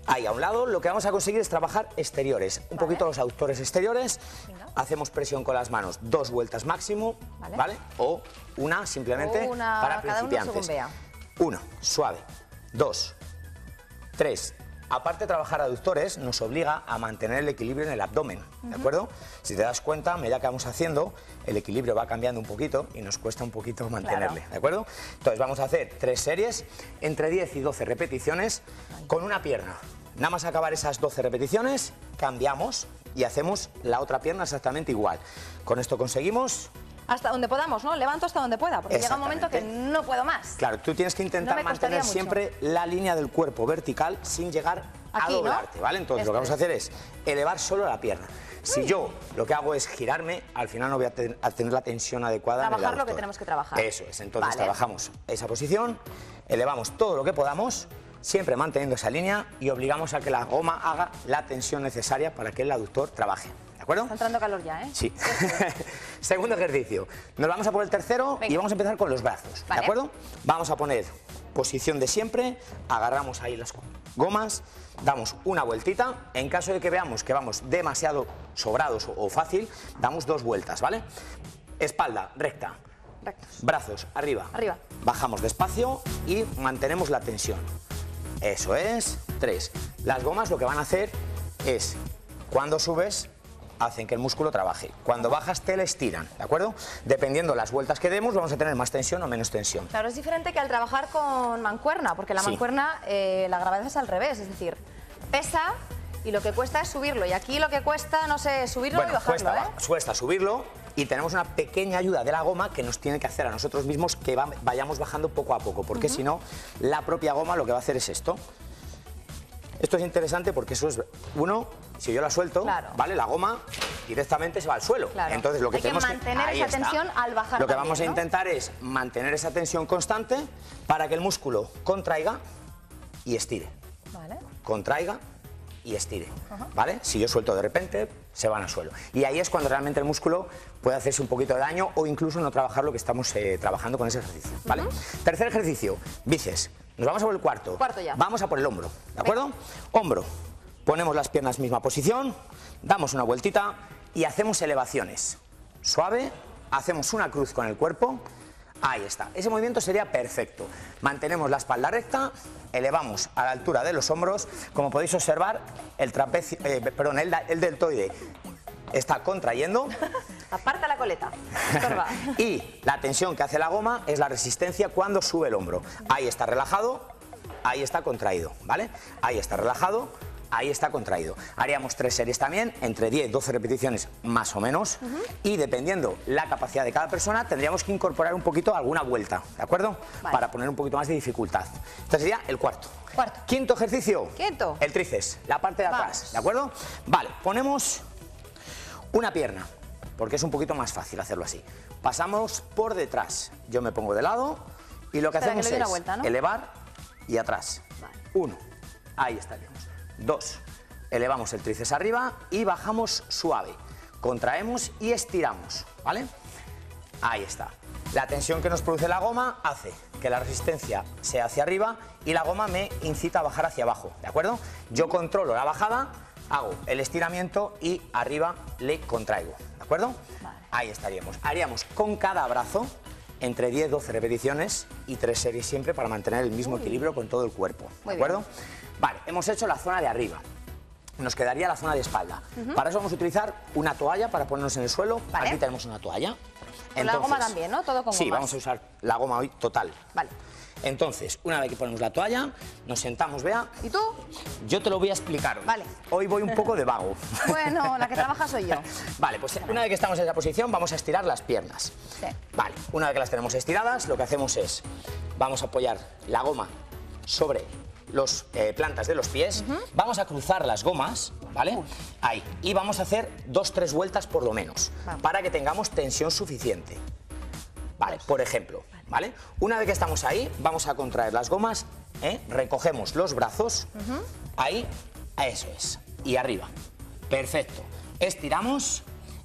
Ahí a un lado lo que vamos a conseguir es trabajar exteriores, un poquito los autores exteriores, hacemos presión con las manos, dos vueltas máximo, Vale. ¿vale? O una simplemente O una- para cada uno principiantes. según vea. Uno, suave. Dos, tres. Aparte de trabajar aductores, nos obliga a mantener el equilibrio en el abdomen, ¿de acuerdo? Si te das cuenta, a medida que vamos haciendo, el equilibrio va cambiando un poquito y nos cuesta un poquito mantenerle, ¿de acuerdo? Entonces vamos a hacer tres series, entre 10 y 12 repeticiones, con una pierna. Nada más acabar esas 12 repeticiones, cambiamos y hacemos la otra pierna exactamente igual. Con esto conseguimos Hasta donde podamos, ¿no? Levanto hasta donde pueda, porque llega un momento que no puedo más. Claro, tú tienes que intentar No mantener mucho. siempre la línea del cuerpo vertical sin llegar a doblarte, ¿vale? Entonces lo que vamos a hacer es elevar solo la pierna. Si yo lo que hago es girarme, al final no voy a, ten- a tener la tensión adecuada en el Trabajar lo que tenemos que trabajar. Eso es, entonces Vale. trabajamos esa posición, elevamos todo lo que podamos, siempre manteniendo esa línea y obligamos a que la goma haga la tensión necesaria para que el aductor trabaje. ¿De acuerdo? Está entrando calor ya, ¿eh? Sí. Segundo ejercicio. Nos vamos a por el tercero y vamos a empezar con los brazos. Vale. ¿De acuerdo? Vamos a poner posición de siempre, agarramos ahí las gomas, damos una vueltita. En caso de que veamos que vamos demasiado sobrados o, fácil, damos dos vueltas, ¿vale? Espalda recta. Brazos arriba. Arriba. Bajamos despacio y mantenemos la tensión. Eso es. Tres. Las gomas lo que van a hacer es, cuando subes, hacen que el músculo trabaje. Cuando bajas, te le estiran, ¿de acuerdo? Dependiendo las vueltas que demos, vamos a tener más tensión o menos tensión. Claro, es diferente que al trabajar con mancuerna, porque la Sí. mancuerna, eh, la gravedad es al revés, es decir, pesa y lo que cuesta es subirlo. Y aquí lo que cuesta, no sé, subirlo y bajarlo, cuesta, ¿eh? cuesta subirlo y tenemos una pequeña ayuda de la goma que nos tiene que hacer a nosotros mismos que va- vayamos bajando poco a poco, porque si no, la propia goma lo que va a hacer es esto. Esto es interesante porque eso es, uno, si yo la suelto, Claro. ¿vale? La goma directamente se va al suelo. Claro. Entonces lo que Hay que tenemos mantener ahí esa está. tensión al bajar Lo que también, vamos a ¿no? intentar es mantener esa tensión constante para que el músculo contraiga y estire. Vale. Contraiga y estire. Ajá. ¿Vale? Si yo suelto de repente, se van al suelo. Y ahí es cuando realmente el músculo puede hacerse un poquito de daño o incluso no trabajar lo que estamos eh, trabajando con ese ejercicio. ¿Vale? Tercer ejercicio, bíceps. Nos vamos a por el cuarto. Cuarto ya. Vamos a por el hombro. ¿De acuerdo? Hombro. Ponemos las piernas misma posición, damos una vueltita y hacemos elevaciones. Suave, hacemos una cruz con el cuerpo. Ahí está. Ese movimiento sería perfecto. Mantenemos la espalda recta, elevamos a la altura de los hombros. Como podéis observar, el trapecio, eh, perdón, el, deltoide está contrayendo Aparta la coleta. Y la tensión que hace la goma es la resistencia cuando sube el hombro. Ahí está relajado, ahí está contraído, ¿vale? Ahí está relajado, ahí está contraído. Haríamos tres series también, entre 10 y 12 repeticiones más o menos. Y dependiendo la capacidad de cada persona, tendríamos que incorporar un poquito alguna vuelta, ¿de acuerdo? Vale. Para poner un poquito más de dificultad. Este sería el cuarto. Cuarto. Quinto ejercicio. Quinto. El tríceps, la parte de atrás, ¿de acuerdo? Vale, ponemos una pierna, porque es un poquito más fácil hacerlo así. Pasamos por detrás. Yo me pongo de lado y lo que Espera, hacemos es vuelta, ¿no? elevar y atrás. Uno, ahí estaríamos. Dos, elevamos el tríceps arriba y bajamos suave. Contraemos y estiramos, ¿vale? Ahí está. La tensión que nos produce la goma hace que la resistencia sea hacia arriba y la goma me incita a bajar hacia abajo, ¿de acuerdo? Yo controlo la bajada, hago el estiramiento y arriba le contraigo, ¿de acuerdo? Ahí estaríamos. Haríamos con cada brazo entre 10-12 repeticiones y tres series siempre para mantener el mismo equilibrio con todo el cuerpo. ¿De acuerdo? Vale, hemos hecho la zona de arriba. Nos quedaría la zona de espalda. Para eso vamos a utilizar una toalla para ponernos en el suelo. Aquí tenemos una toalla. Con la goma también, ¿no? Todo con Sí, gomas. vamos a usar la goma hoy total. Vale. Entonces, una vez que ponemos la toalla, nos sentamos, vea. ¿Y tú? Yo te lo voy a explicar hoy. Vale. Hoy voy un poco de vago. Bueno, la que trabaja soy yo. Vale, pues una vez que estamos en esa posición, vamos a estirar las piernas. Sí. Vale, una vez que las tenemos estiradas, lo que hacemos es, vamos a apoyar la goma sobre las plantas de los pies, vamos a cruzar las gomas, ¿vale? Ahí, y vamos a hacer dos, tres vueltas por lo menos, Vamos. para que tengamos tensión suficiente. Vale, por ejemplo, ¿vale? Una vez que estamos ahí, vamos a contraer las gomas, ¿eh? recogemos los brazos, ahí, eso es, y arriba. Perfecto. Estiramos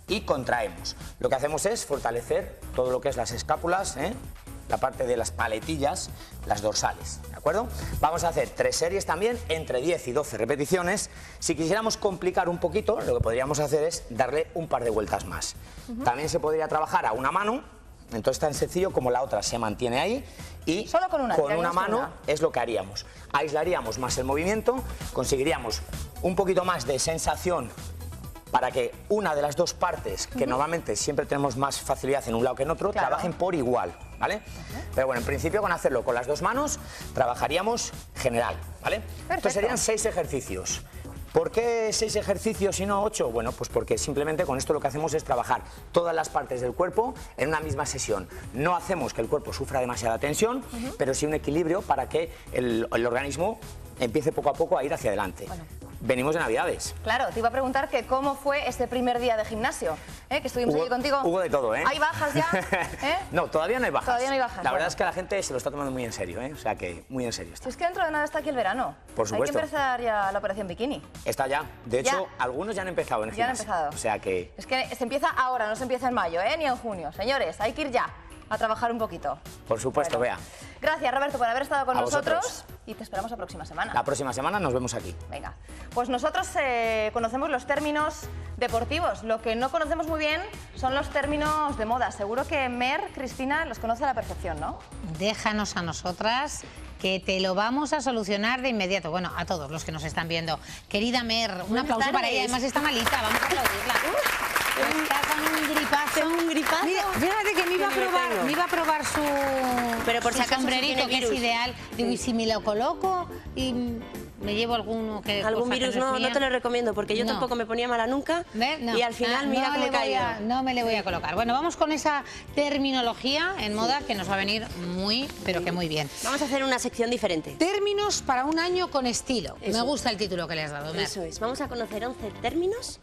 y contraemos. Lo que hacemos es fortalecer todo lo que es las escápulas, ¿eh? la parte de las paletillas, las dorsales, ¿de acuerdo? Vamos a hacer tres series también, entre 10 y 12 repeticiones. Si quisiéramos complicar un poquito, lo que podríamos hacer es darle un par de vueltas más. También se podría trabajar a una mano, entonces tan sencillo como la otra se mantiene ahí y Solo con una, con una mano una. es lo que haríamos. Aislaríamos más el movimiento, conseguiríamos un poquito más de sensación para que una de las dos partes, que normalmente siempre tenemos más facilidad en un lado que en otro, Claro. trabajen por igual, ¿vale? Pero bueno, en principio con hacerlo con las dos manos, trabajaríamos general, ¿vale? Estos serían seis ejercicios. ¿Por qué seis ejercicios y no ocho? Bueno, pues porque simplemente con esto lo que hacemos es trabajar todas las partes del cuerpo en una misma sesión. No hacemos que el cuerpo sufra demasiada tensión, pero sí un equilibrio para que el, el organismo empiece poco a poco a ir hacia adelante. Venimos de Navidades. Claro, te iba a preguntar que cómo fue este primer día de gimnasio, ¿eh? que estuvimos Hubo- allí contigo. hubo de todo, ¿eh? ¿Hay bajas ya? ¿eh? No, todavía no hay bajas. Todavía no hay bajas, La bueno. verdad es que la gente se lo está tomando muy en serio, ¿eh? O sea que muy en serio está. Es que dentro de nada está aquí el verano. Por supuesto. Hay que empezar ya la operación bikini. Está ya. De hecho, Ya. algunos ya han empezado en el Ya han empezado. O sea que Es que se empieza ahora, no se empieza en mayo, ¿eh? ni en junio. Señores, hay que ir ya a trabajar un poquito. Por supuesto, vea. Gracias, Roberto, por haber estado con A nosotros vosotros. y te esperamos la próxima semana. La próxima semana nos vemos aquí. Venga, pues nosotros eh, conocemos los términos deportivos. Lo que no conocemos muy bien son los términos de moda. Seguro que Mer, Cristina, los conoce a la perfección, ¿no? Déjanos a nosotras que te lo vamos a solucionar de inmediato. Bueno, a todos los que nos están viendo. Querida Mer, un Buenas aplauso para ella. Además está malita, vamos a aplaudirla. Está con un gripazo. un gripazo. Mira, fíjate que me iba a probar, me iba a probar su, Pero por su si acaso, sombrerito, que es ideal. Digo, y si me lo coloco y me llevo alguno que Algún virus no, te lo recomiendo porque yo No. tampoco me ponía mala nunca No, y al final ah, mira no cómo no me le voy a colocar. Bueno, vamos con esa terminología en moda que nos va a venir muy, pero que muy bien. Vamos a hacer una sección diferente. Términos para un año con estilo. Eso. Me gusta el título que le has dado, Mer. Eso es. Vamos a conocer 11 términos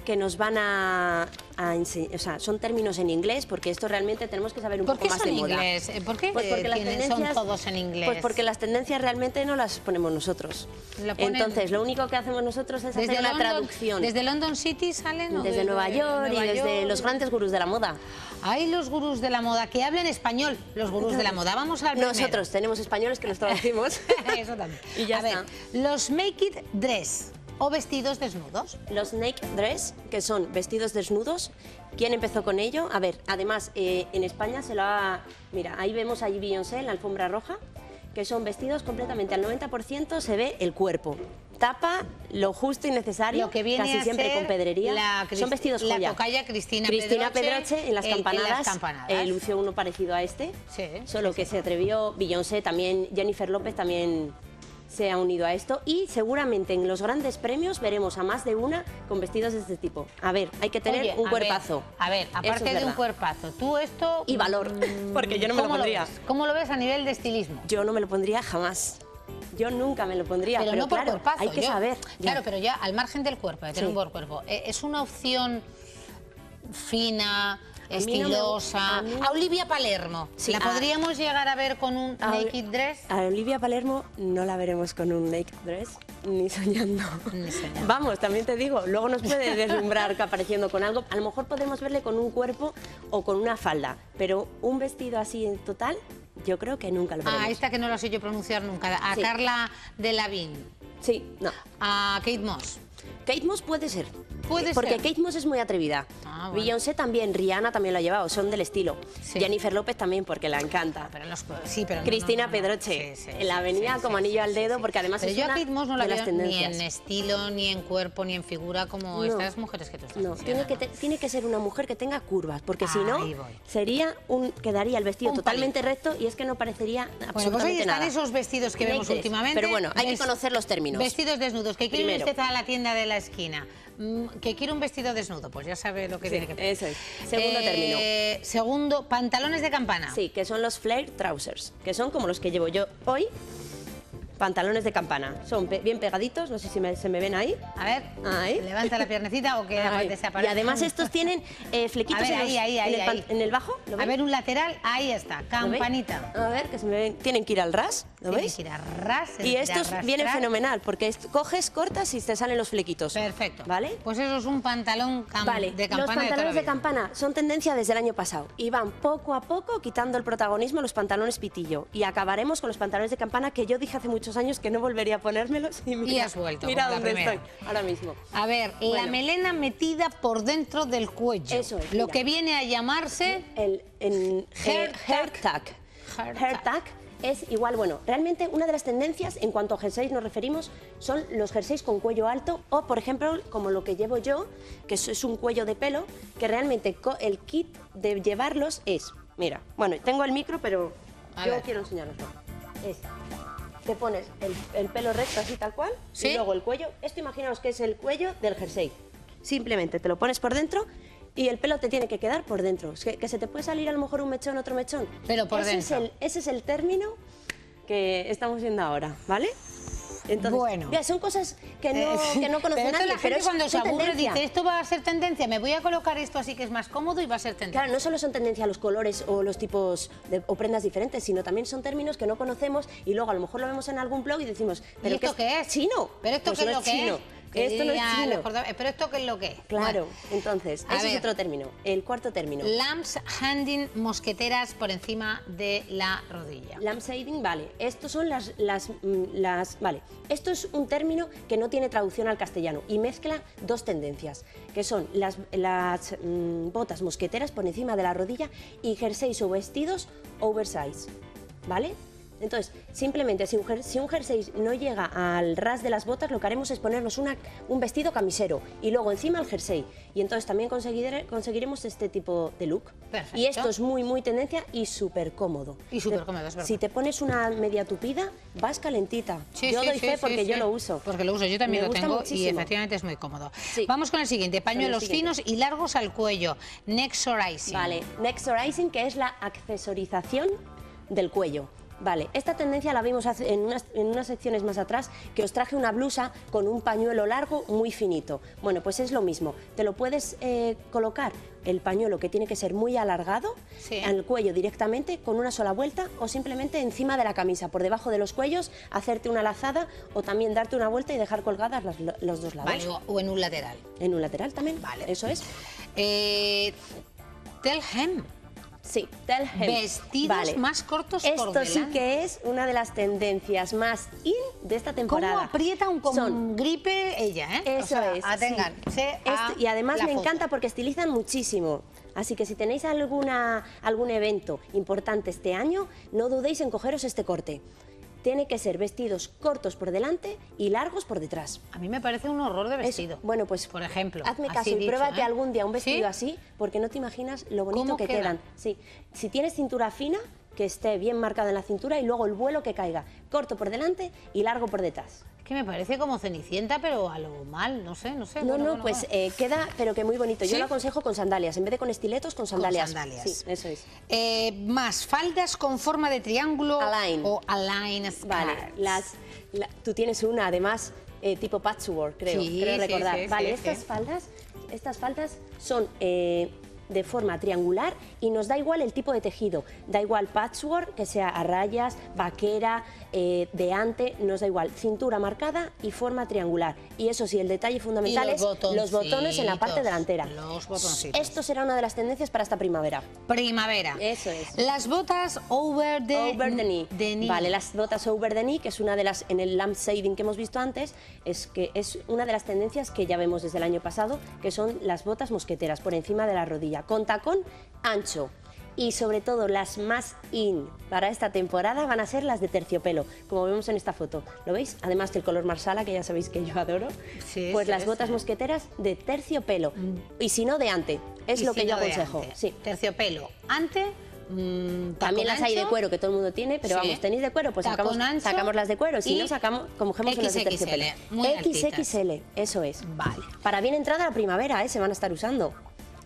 que nos van a, a ense- o sea, son términos en inglés porque esto realmente tenemos que saber un ¿Por poco más de moda. inglés? Eh, ¿Por qué, Pues porque las tienen- son tendencias todos en inglés? Pues porque las tendencias realmente no las ponemos nosotros. Lo ponen- Entonces, lo único que hacemos nosotros es hacer una London- traducción. ¿Desde London City salen? o Desde Nueva York y Nueva desde York? los grandes gurús de la moda. Hay los gurús de la moda que hablan español, los gurús de la moda. Vamos al primero. Nosotros tenemos españoles que los traducimos. Eso también. Y ya a ver, está. los make it dress o vestidos desnudos. Los naked dress, que son vestidos desnudos. ¿Quién empezó con ello? A ver, además, eh, en España se lo ha... Mira, ahí vemos ahí Beyoncé en la alfombra roja, que son vestidos completamente al 90% se ve el cuerpo. Tapa lo justo y necesario, Lo que viene casi a siempre ser con pedrería. la son vestidos la joya. tocaya Cristina Cristina Pedroche, Pedroche en las en- en las campanadas. campanadas. eh, lució uno parecido a este. Sí. Solo que se atrevió Beyoncé, también Jennifer López también se ha unido a esto y seguramente en los grandes premios veremos a más de una con vestidos de este tipo. A ver, hay que tener Oye, un a ver, cuerpazo. A ver, aparte es de un cuerpazo, tú esto... Y valor, mm, porque yo no me lo ¿cómo pondría. ¿Cómo lo ves a nivel de estilismo? Yo no me lo pondría jamás. Yo nunca me lo pondría, Pero, pero, no por cuerpazo. hay que yo- saber. ya. Claro, pero ya al margen del cuerpo, de tener Sí. un buen cuerpo, eh, es una opción fina, mí no me- estilosa. a A Olivia Palermo, Sí, ¿la podríamos llegar a ver con un naked dress? A Olivia Palermo no la veremos con un naked dress ni soñando. Vamos, también te digo, luego nos puede deslumbrar que apareciendo con algo. A lo mejor podemos verle con un cuerpo o con una falda, pero un vestido así en total, yo creo que nunca lo veremos. A esta que no la sé yo pronunciar nunca, a Sí. Carla de Lavín. Sí, no. A Kate Moss. Kate Moss puede ser. puede Porque ser? Kate Moss es muy atrevida. Ah, bueno. Beyoncé también, Rihanna también lo ha llevado, son del estilo. Jennifer López también, porque la encanta. Pero los- sí, pero Cristina no, no, no. Pedroche, Sí, sí, en la avenida como anillo al dedo, porque además Pero es yo a una Kate Moss no la veo ni en estilo, ni en cuerpo, ni en figura como estas mujeres que tú estás No, tiene que, te- tiene que ser una mujer que tenga curvas, porque si no, sería un, quedaría el vestido Un totalmente recto y es que no parecería Bueno, pues ahí están nada. esos vestidos que vemos últimamente. Pero bueno, hay que conocer los términos. Vestidos desnudos. Que quiere usted a la tienda de la esquina. Mm, Que quiere un vestido desnudo, pues ya sabe lo que Sí, tiene que pedir. eso es. Segundo Eh, Segundo, pantalones de campana. Sí, que son los flare trousers, que son como los que llevo yo hoy. Pantalones de campana. Son pe- bien pegaditos, no sé si me- se me ven ahí. A ver, ahí. levanta la piernecita o que Ahí. Y además estos tienen eh, flequitos ver, en, los- ahí, ahí, el, en bajo. ¿lo A ver, un lateral, ahí está, campanita. A ver, que se me ven. Tienen que ir al ras, ¿lo Tiene veis? que ir a ras, Y estos vienen fenomenal, porque coges, cortas y te salen los flequitos. Perfecto. ¿Vale? Pues eso es un pantalón cam- Vale, de los campana la pantalones de campana son tendencia desde el año pasado y van poco a poco quitando el protagonismo los pantalones pitillo y acabaremos con los pantalones de campana que yo dije hace muchos años que no volvería a ponérmelos y mira, has vuelto, mira la dónde primera. estoy ahora mismo. A ver, la Bueno. melena metida por dentro del cuello. Eso es, Lo mira. que viene a llamarse... El Hair eh, hair tack. tack. Hair Hair tack. es igual, bueno, realmente una de las tendencias en cuanto a jerseys nos referimos son los jerseys con cuello alto o, por ejemplo, como lo que llevo yo, que es, un cuello de pelo, que realmente el kit de llevarlos es, mira, bueno, tengo el micro, pero A yo ver. quiero enseñaroslo. Es, te pones el, el pelo recto así tal cual ¿Sí? y luego el cuello. Esto imaginaos que es el cuello del jersey. Simplemente te lo pones por dentro y el pelo te tiene que quedar por dentro. Es que, que se te puede salir a lo mejor un mechón, otro mechón. Pero por ese dentro. Es el, ese es el término que estamos viendo ahora, ¿vale? Entonces, Bueno. son cosas que no, Eh, que no conoce pero nadie, la gente pero es- cuando se aburre tendencia. dice esto va a ser tendencia, me voy a colocar esto así que es más cómodo y va a ser tendencia. Claro, no solo son tendencia los colores o los tipos de, o prendas diferentes, sino también son términos que no conocemos y luego a lo mejor lo vemos en algún blog y decimos, ¿pero esto qué qué es? ¿Chino? ¿Pero esto Pues qué no es lo que chino. es? Que Esto no es chino. ¿Pero esto qué es lo que es? Claro, Bueno. entonces, ese ver. es otro término. El cuarto término. Lamps handing mosqueteras por encima de la rodilla. Lamp shading, vale. Estos son las, las, mm, las. Vale. Esto es un término que no tiene traducción al castellano y mezcla dos tendencias, que son las, las mm, botas mosqueteras por encima de la rodilla y jerseys o vestidos oversize. ¿Vale? Entonces, simplemente si un, jer- si un jersey no llega al ras de las botas, lo que haremos es ponernos una, un vestido camisero y luego encima el jersey. Y entonces también conseguire- conseguiremos este tipo de look. Perfecto. Y esto es muy, muy tendencia y súper cómodo. Y súper cómodo, es verdad. Si te pones una media tupida, vas calentita. Sí, yo sí, doy sí, fe porque yo lo uso. Porque lo uso, yo también Me lo tengo y muchísimo. efectivamente es muy cómodo. Vamos con el siguiente, pañuelos siguiente. finos y largos al cuello, nexorizing. Vale, nexorizing, que es la accesorización del cuello. Vale, esta tendencia la vimos en unas, en unas secciones más atrás, que os traje una blusa con un pañuelo largo muy finito. Bueno, pues es lo mismo. Te lo puedes eh, colocar el pañuelo que tiene que ser muy alargado Sí. al cuello directamente con una sola vuelta o simplemente encima de la camisa, por debajo de los cuellos, hacerte una lazada o también darte una vuelta y dejar colgadas las- los dos lados. Vale, o- o en un lateral. En un lateral también. Vale. Eso es. Eh, tell hem. Sí, tell hem. Vestidos Vale. más cortos Esto por sí que es una de las tendencias más in de esta temporada. ¿Cómo aprieta un con Son- gripe ella, eh? Eso O sea, es. aténganse sí. a Esto- y además me foto. encanta porque estilizan muchísimo. Así que si tenéis alguna, algún evento importante este año, no dudéis en cogeros este corte. Tiene que ser vestidos cortos por delante y largos por detrás. A mí me parece un horror de Es- vestido. bueno, pues por ejemplo. hazme caso y dicho, pruébate ¿eh? algún día un vestido ¿Sí? así, porque no te imaginas lo bonito ¿Cómo que queda? quedan. Sí, si tienes cintura fina, que esté bien marcada en la cintura y luego el vuelo que caiga corto por delante y largo por detrás. Que me parece como cenicienta, pero a lo mal, no sé, no sé. No, bueno, no, bueno, pues bueno. eh, queda, pero que muy bonito. ¿Sí? Yo lo aconsejo con sandalias, en vez de con estiletos, con sandalias. sandalias. Sí, eso es. Eh, más faldas con forma de triángulo Align. o align skirts. Vale, las, la- tú tienes una además eh, tipo patchwork, creo, Sí, creo sí, recordar. sí, vale, estas faldas, estas faldas son eh, de forma triangular y nos da igual el tipo de tejido. Da igual patchwork, que sea a rayas, vaquera, eh, de ante, nos da igual. Cintura marcada y forma triangular. Y eso sí, el detalle fundamental es los botones en la parte delantera. Los botoncitos. Esto será una de las tendencias para esta primavera. Primavera. Eso es. Las botas over the, Over the knee. the knee. Vale, las botas over the knee, que es una de las, en el lamp shading que hemos visto antes, es que es una de las tendencias que ya vemos desde el año pasado, que son las botas mosqueteras por encima de la rodilla, con tacón ancho. Y sobre todo las más in para esta temporada van a ser las de terciopelo, como vemos en esta foto. ¿Lo veis? Además del color marsala, que ya sabéis que yo adoro. Sí, pues sí, las botas sí. mosqueteras de terciopelo. Y si no, de ante. Es Y lo si que yo no aconsejo. Sí. Terciopelo. Ante. mm, También las hay de ancho. cuero que todo el mundo tiene, pero Sí. vamos, tenéis de cuero, pues sacamos, ancho sacamos las de cuero. Si no, sacamos, cogemos unas de terciopelo. XXL, eso es. Vale. Para bien entrada la primavera, ¿eh? se van a estar usando.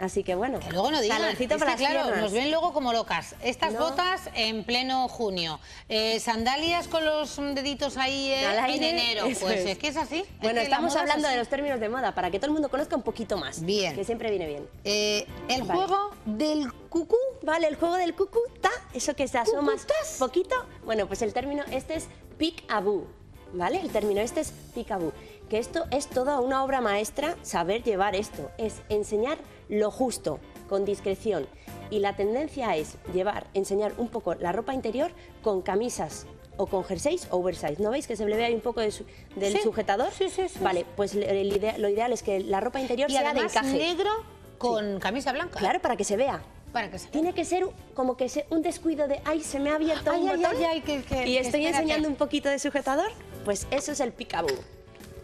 Así que bueno. Que luego no digan, para las claro, piernas. nos ven luego como locas. Estas No. botas en pleno junio, Eh, sandalias con los deditos ahí eh, en enero. Pues es. es. que es así. es Bueno, que estamos es hablando de los términos de moda para que todo el mundo conozca un poquito más. Bien. Que siempre viene bien. Eh, el Vale. juego del cucú. Vale, el juego del cucú, ta, eso que se asoma poquito. Bueno, pues el término este es peek-a-boo, ¿vale? El término este es peek-a-boo. Que esto es toda una obra maestra, saber llevar esto. Es enseñar lo justo, con discreción. Y la tendencia es llevar, enseñar un poco la ropa interior con camisas o con jerseys oversize. ¿No veis que se le ve ahí un poco de su- del Sí, sujetador? sí, sí, sí. Vale, pues idea- lo ideal es que la ropa interior Y sea de encaje. negro con camisa blanca. Claro, para que se vea. Para que se Tiene que ser como que se- un descuido de, ay, se me ha abierto Ay, un ay, botón ay, ay, que- que- y estoy espérate. enseñando un poquito de sujetador. Pues eso es el picabú.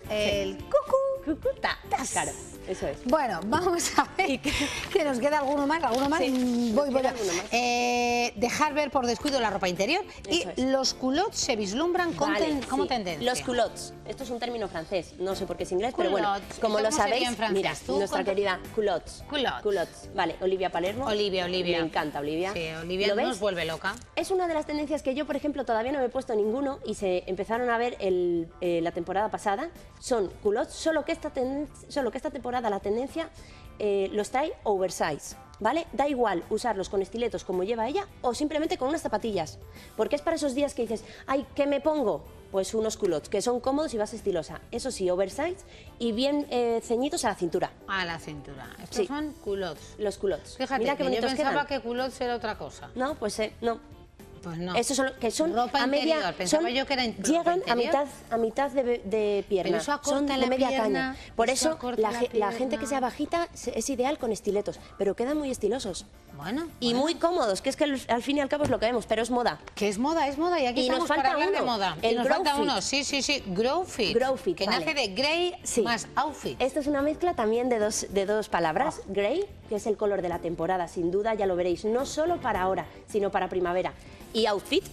El cucú. Cucuta. Claro, eso es. Bueno, vamos a ver que nos queda alguno más, alguno más. Sí, Mm, voy, voy. más. Eh, dejar ver por descuido la ropa interior y Eso es. los culottes se vislumbran con Vale, ten- como tendencia. Los culottes. Esto es un término francés. No sé por qué es inglés, pero bueno, como ¿Cómo lo sabéis, en francés? mira, nuestra querida culottes. Culottes. Culottes. Vale, Olivia Palermo. Olivia, Olivia. Me encanta Olivia. Sí, Olivia ¿Lo nos vuelve loca. Es una de las tendencias que yo, por ejemplo, todavía no me he puesto ninguno y se empezaron a ver el- eh, la temporada pasada. Son culottes, solo que esta, solo que esta temporada la tendencia eh, los trae oversize. ¿Vale? Da igual usarlos con estiletos como lleva ella o simplemente con unas zapatillas. Porque es para esos días que dices, ay, ¿qué me pongo? Pues unos culottes que son cómodos y vas estilosa. Eso sí, oversize y bien eh, ceñidos a la cintura. A la cintura. Estos Sí. son culottes. Los culottes. Fíjate, Mira qué que yo pensaba quedan. que culottes era otra cosa. No, pues eh, no. Pues no. Esos son, que son Ropa a media, interior, pensaba son- yo que era in- ropa llegan a mitad, a mitad de, de pierna. Pero eso acorta son de la media pierna, caña. Por eso la, la ge- la gente que sea bajita es ideal con estiletos, pero quedan muy estilosos. Bueno. Y muy cómodos, que es que al, fin y al cabo es lo que vemos, pero es moda. Que es moda, es moda y aquí Y nos estamos para falta hablar de moda. el y nos falta fit. uno, sí, sí, sí, grow fit. Grow fit, que vale. nace de grey Sí. más outfit. Esto es una mezcla también de dos, de dos palabras. Grey, que es el color de la temporada, sin duda, ya lo veréis, no solo para ahora, sino para primavera. Y outfit,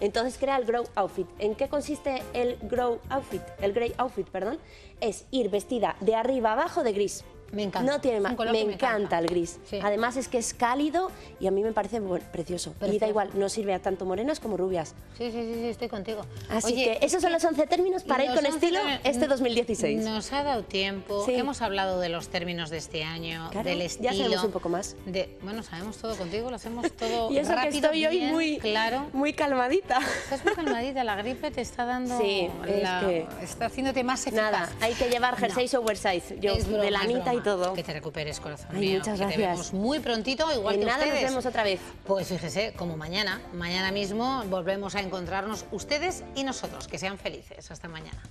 entonces crea el grow outfit. ¿En qué consiste el grow outfit? El grey outfit, perdón. Es ir vestida de arriba abajo de gris. Me encanta. No tiene Es más. Me que me encanta encanta. el gris. Sí. Además es que es cálido y a mí me parece bueno, precioso. Y Precioso. da igual, no sirve a tanto morenas como rubias. Sí, sí, sí, sí, estoy contigo. Así Oye, que esos son los 11 términos para ir con 11 estilo este 2016. Nos ha dado tiempo, Sí. hemos hablado de los términos de este año, Claro, del ya estilo. sabemos un poco más. de- bueno, sabemos todo contigo, lo hacemos todo Y eso que rápido, estoy hoy bien, muy- claro. Muy calmadita. Estás muy calmadita, la gripe te está dando... Sí, es la- que- Está haciéndote más eficaz. Nada, hay que llevar jerseys oversize, yo, Es de es lanita y broma. todo. Que te recuperes, corazón Ay, mío. muchas que Te gracias. vemos muy prontito, igual En que nada nos ustedes. vemos otra vez. Pues fíjese, como mañana, mañana mismo volvemos a encontrarnos ustedes y nosotros. Que sean felices. Hasta mañana.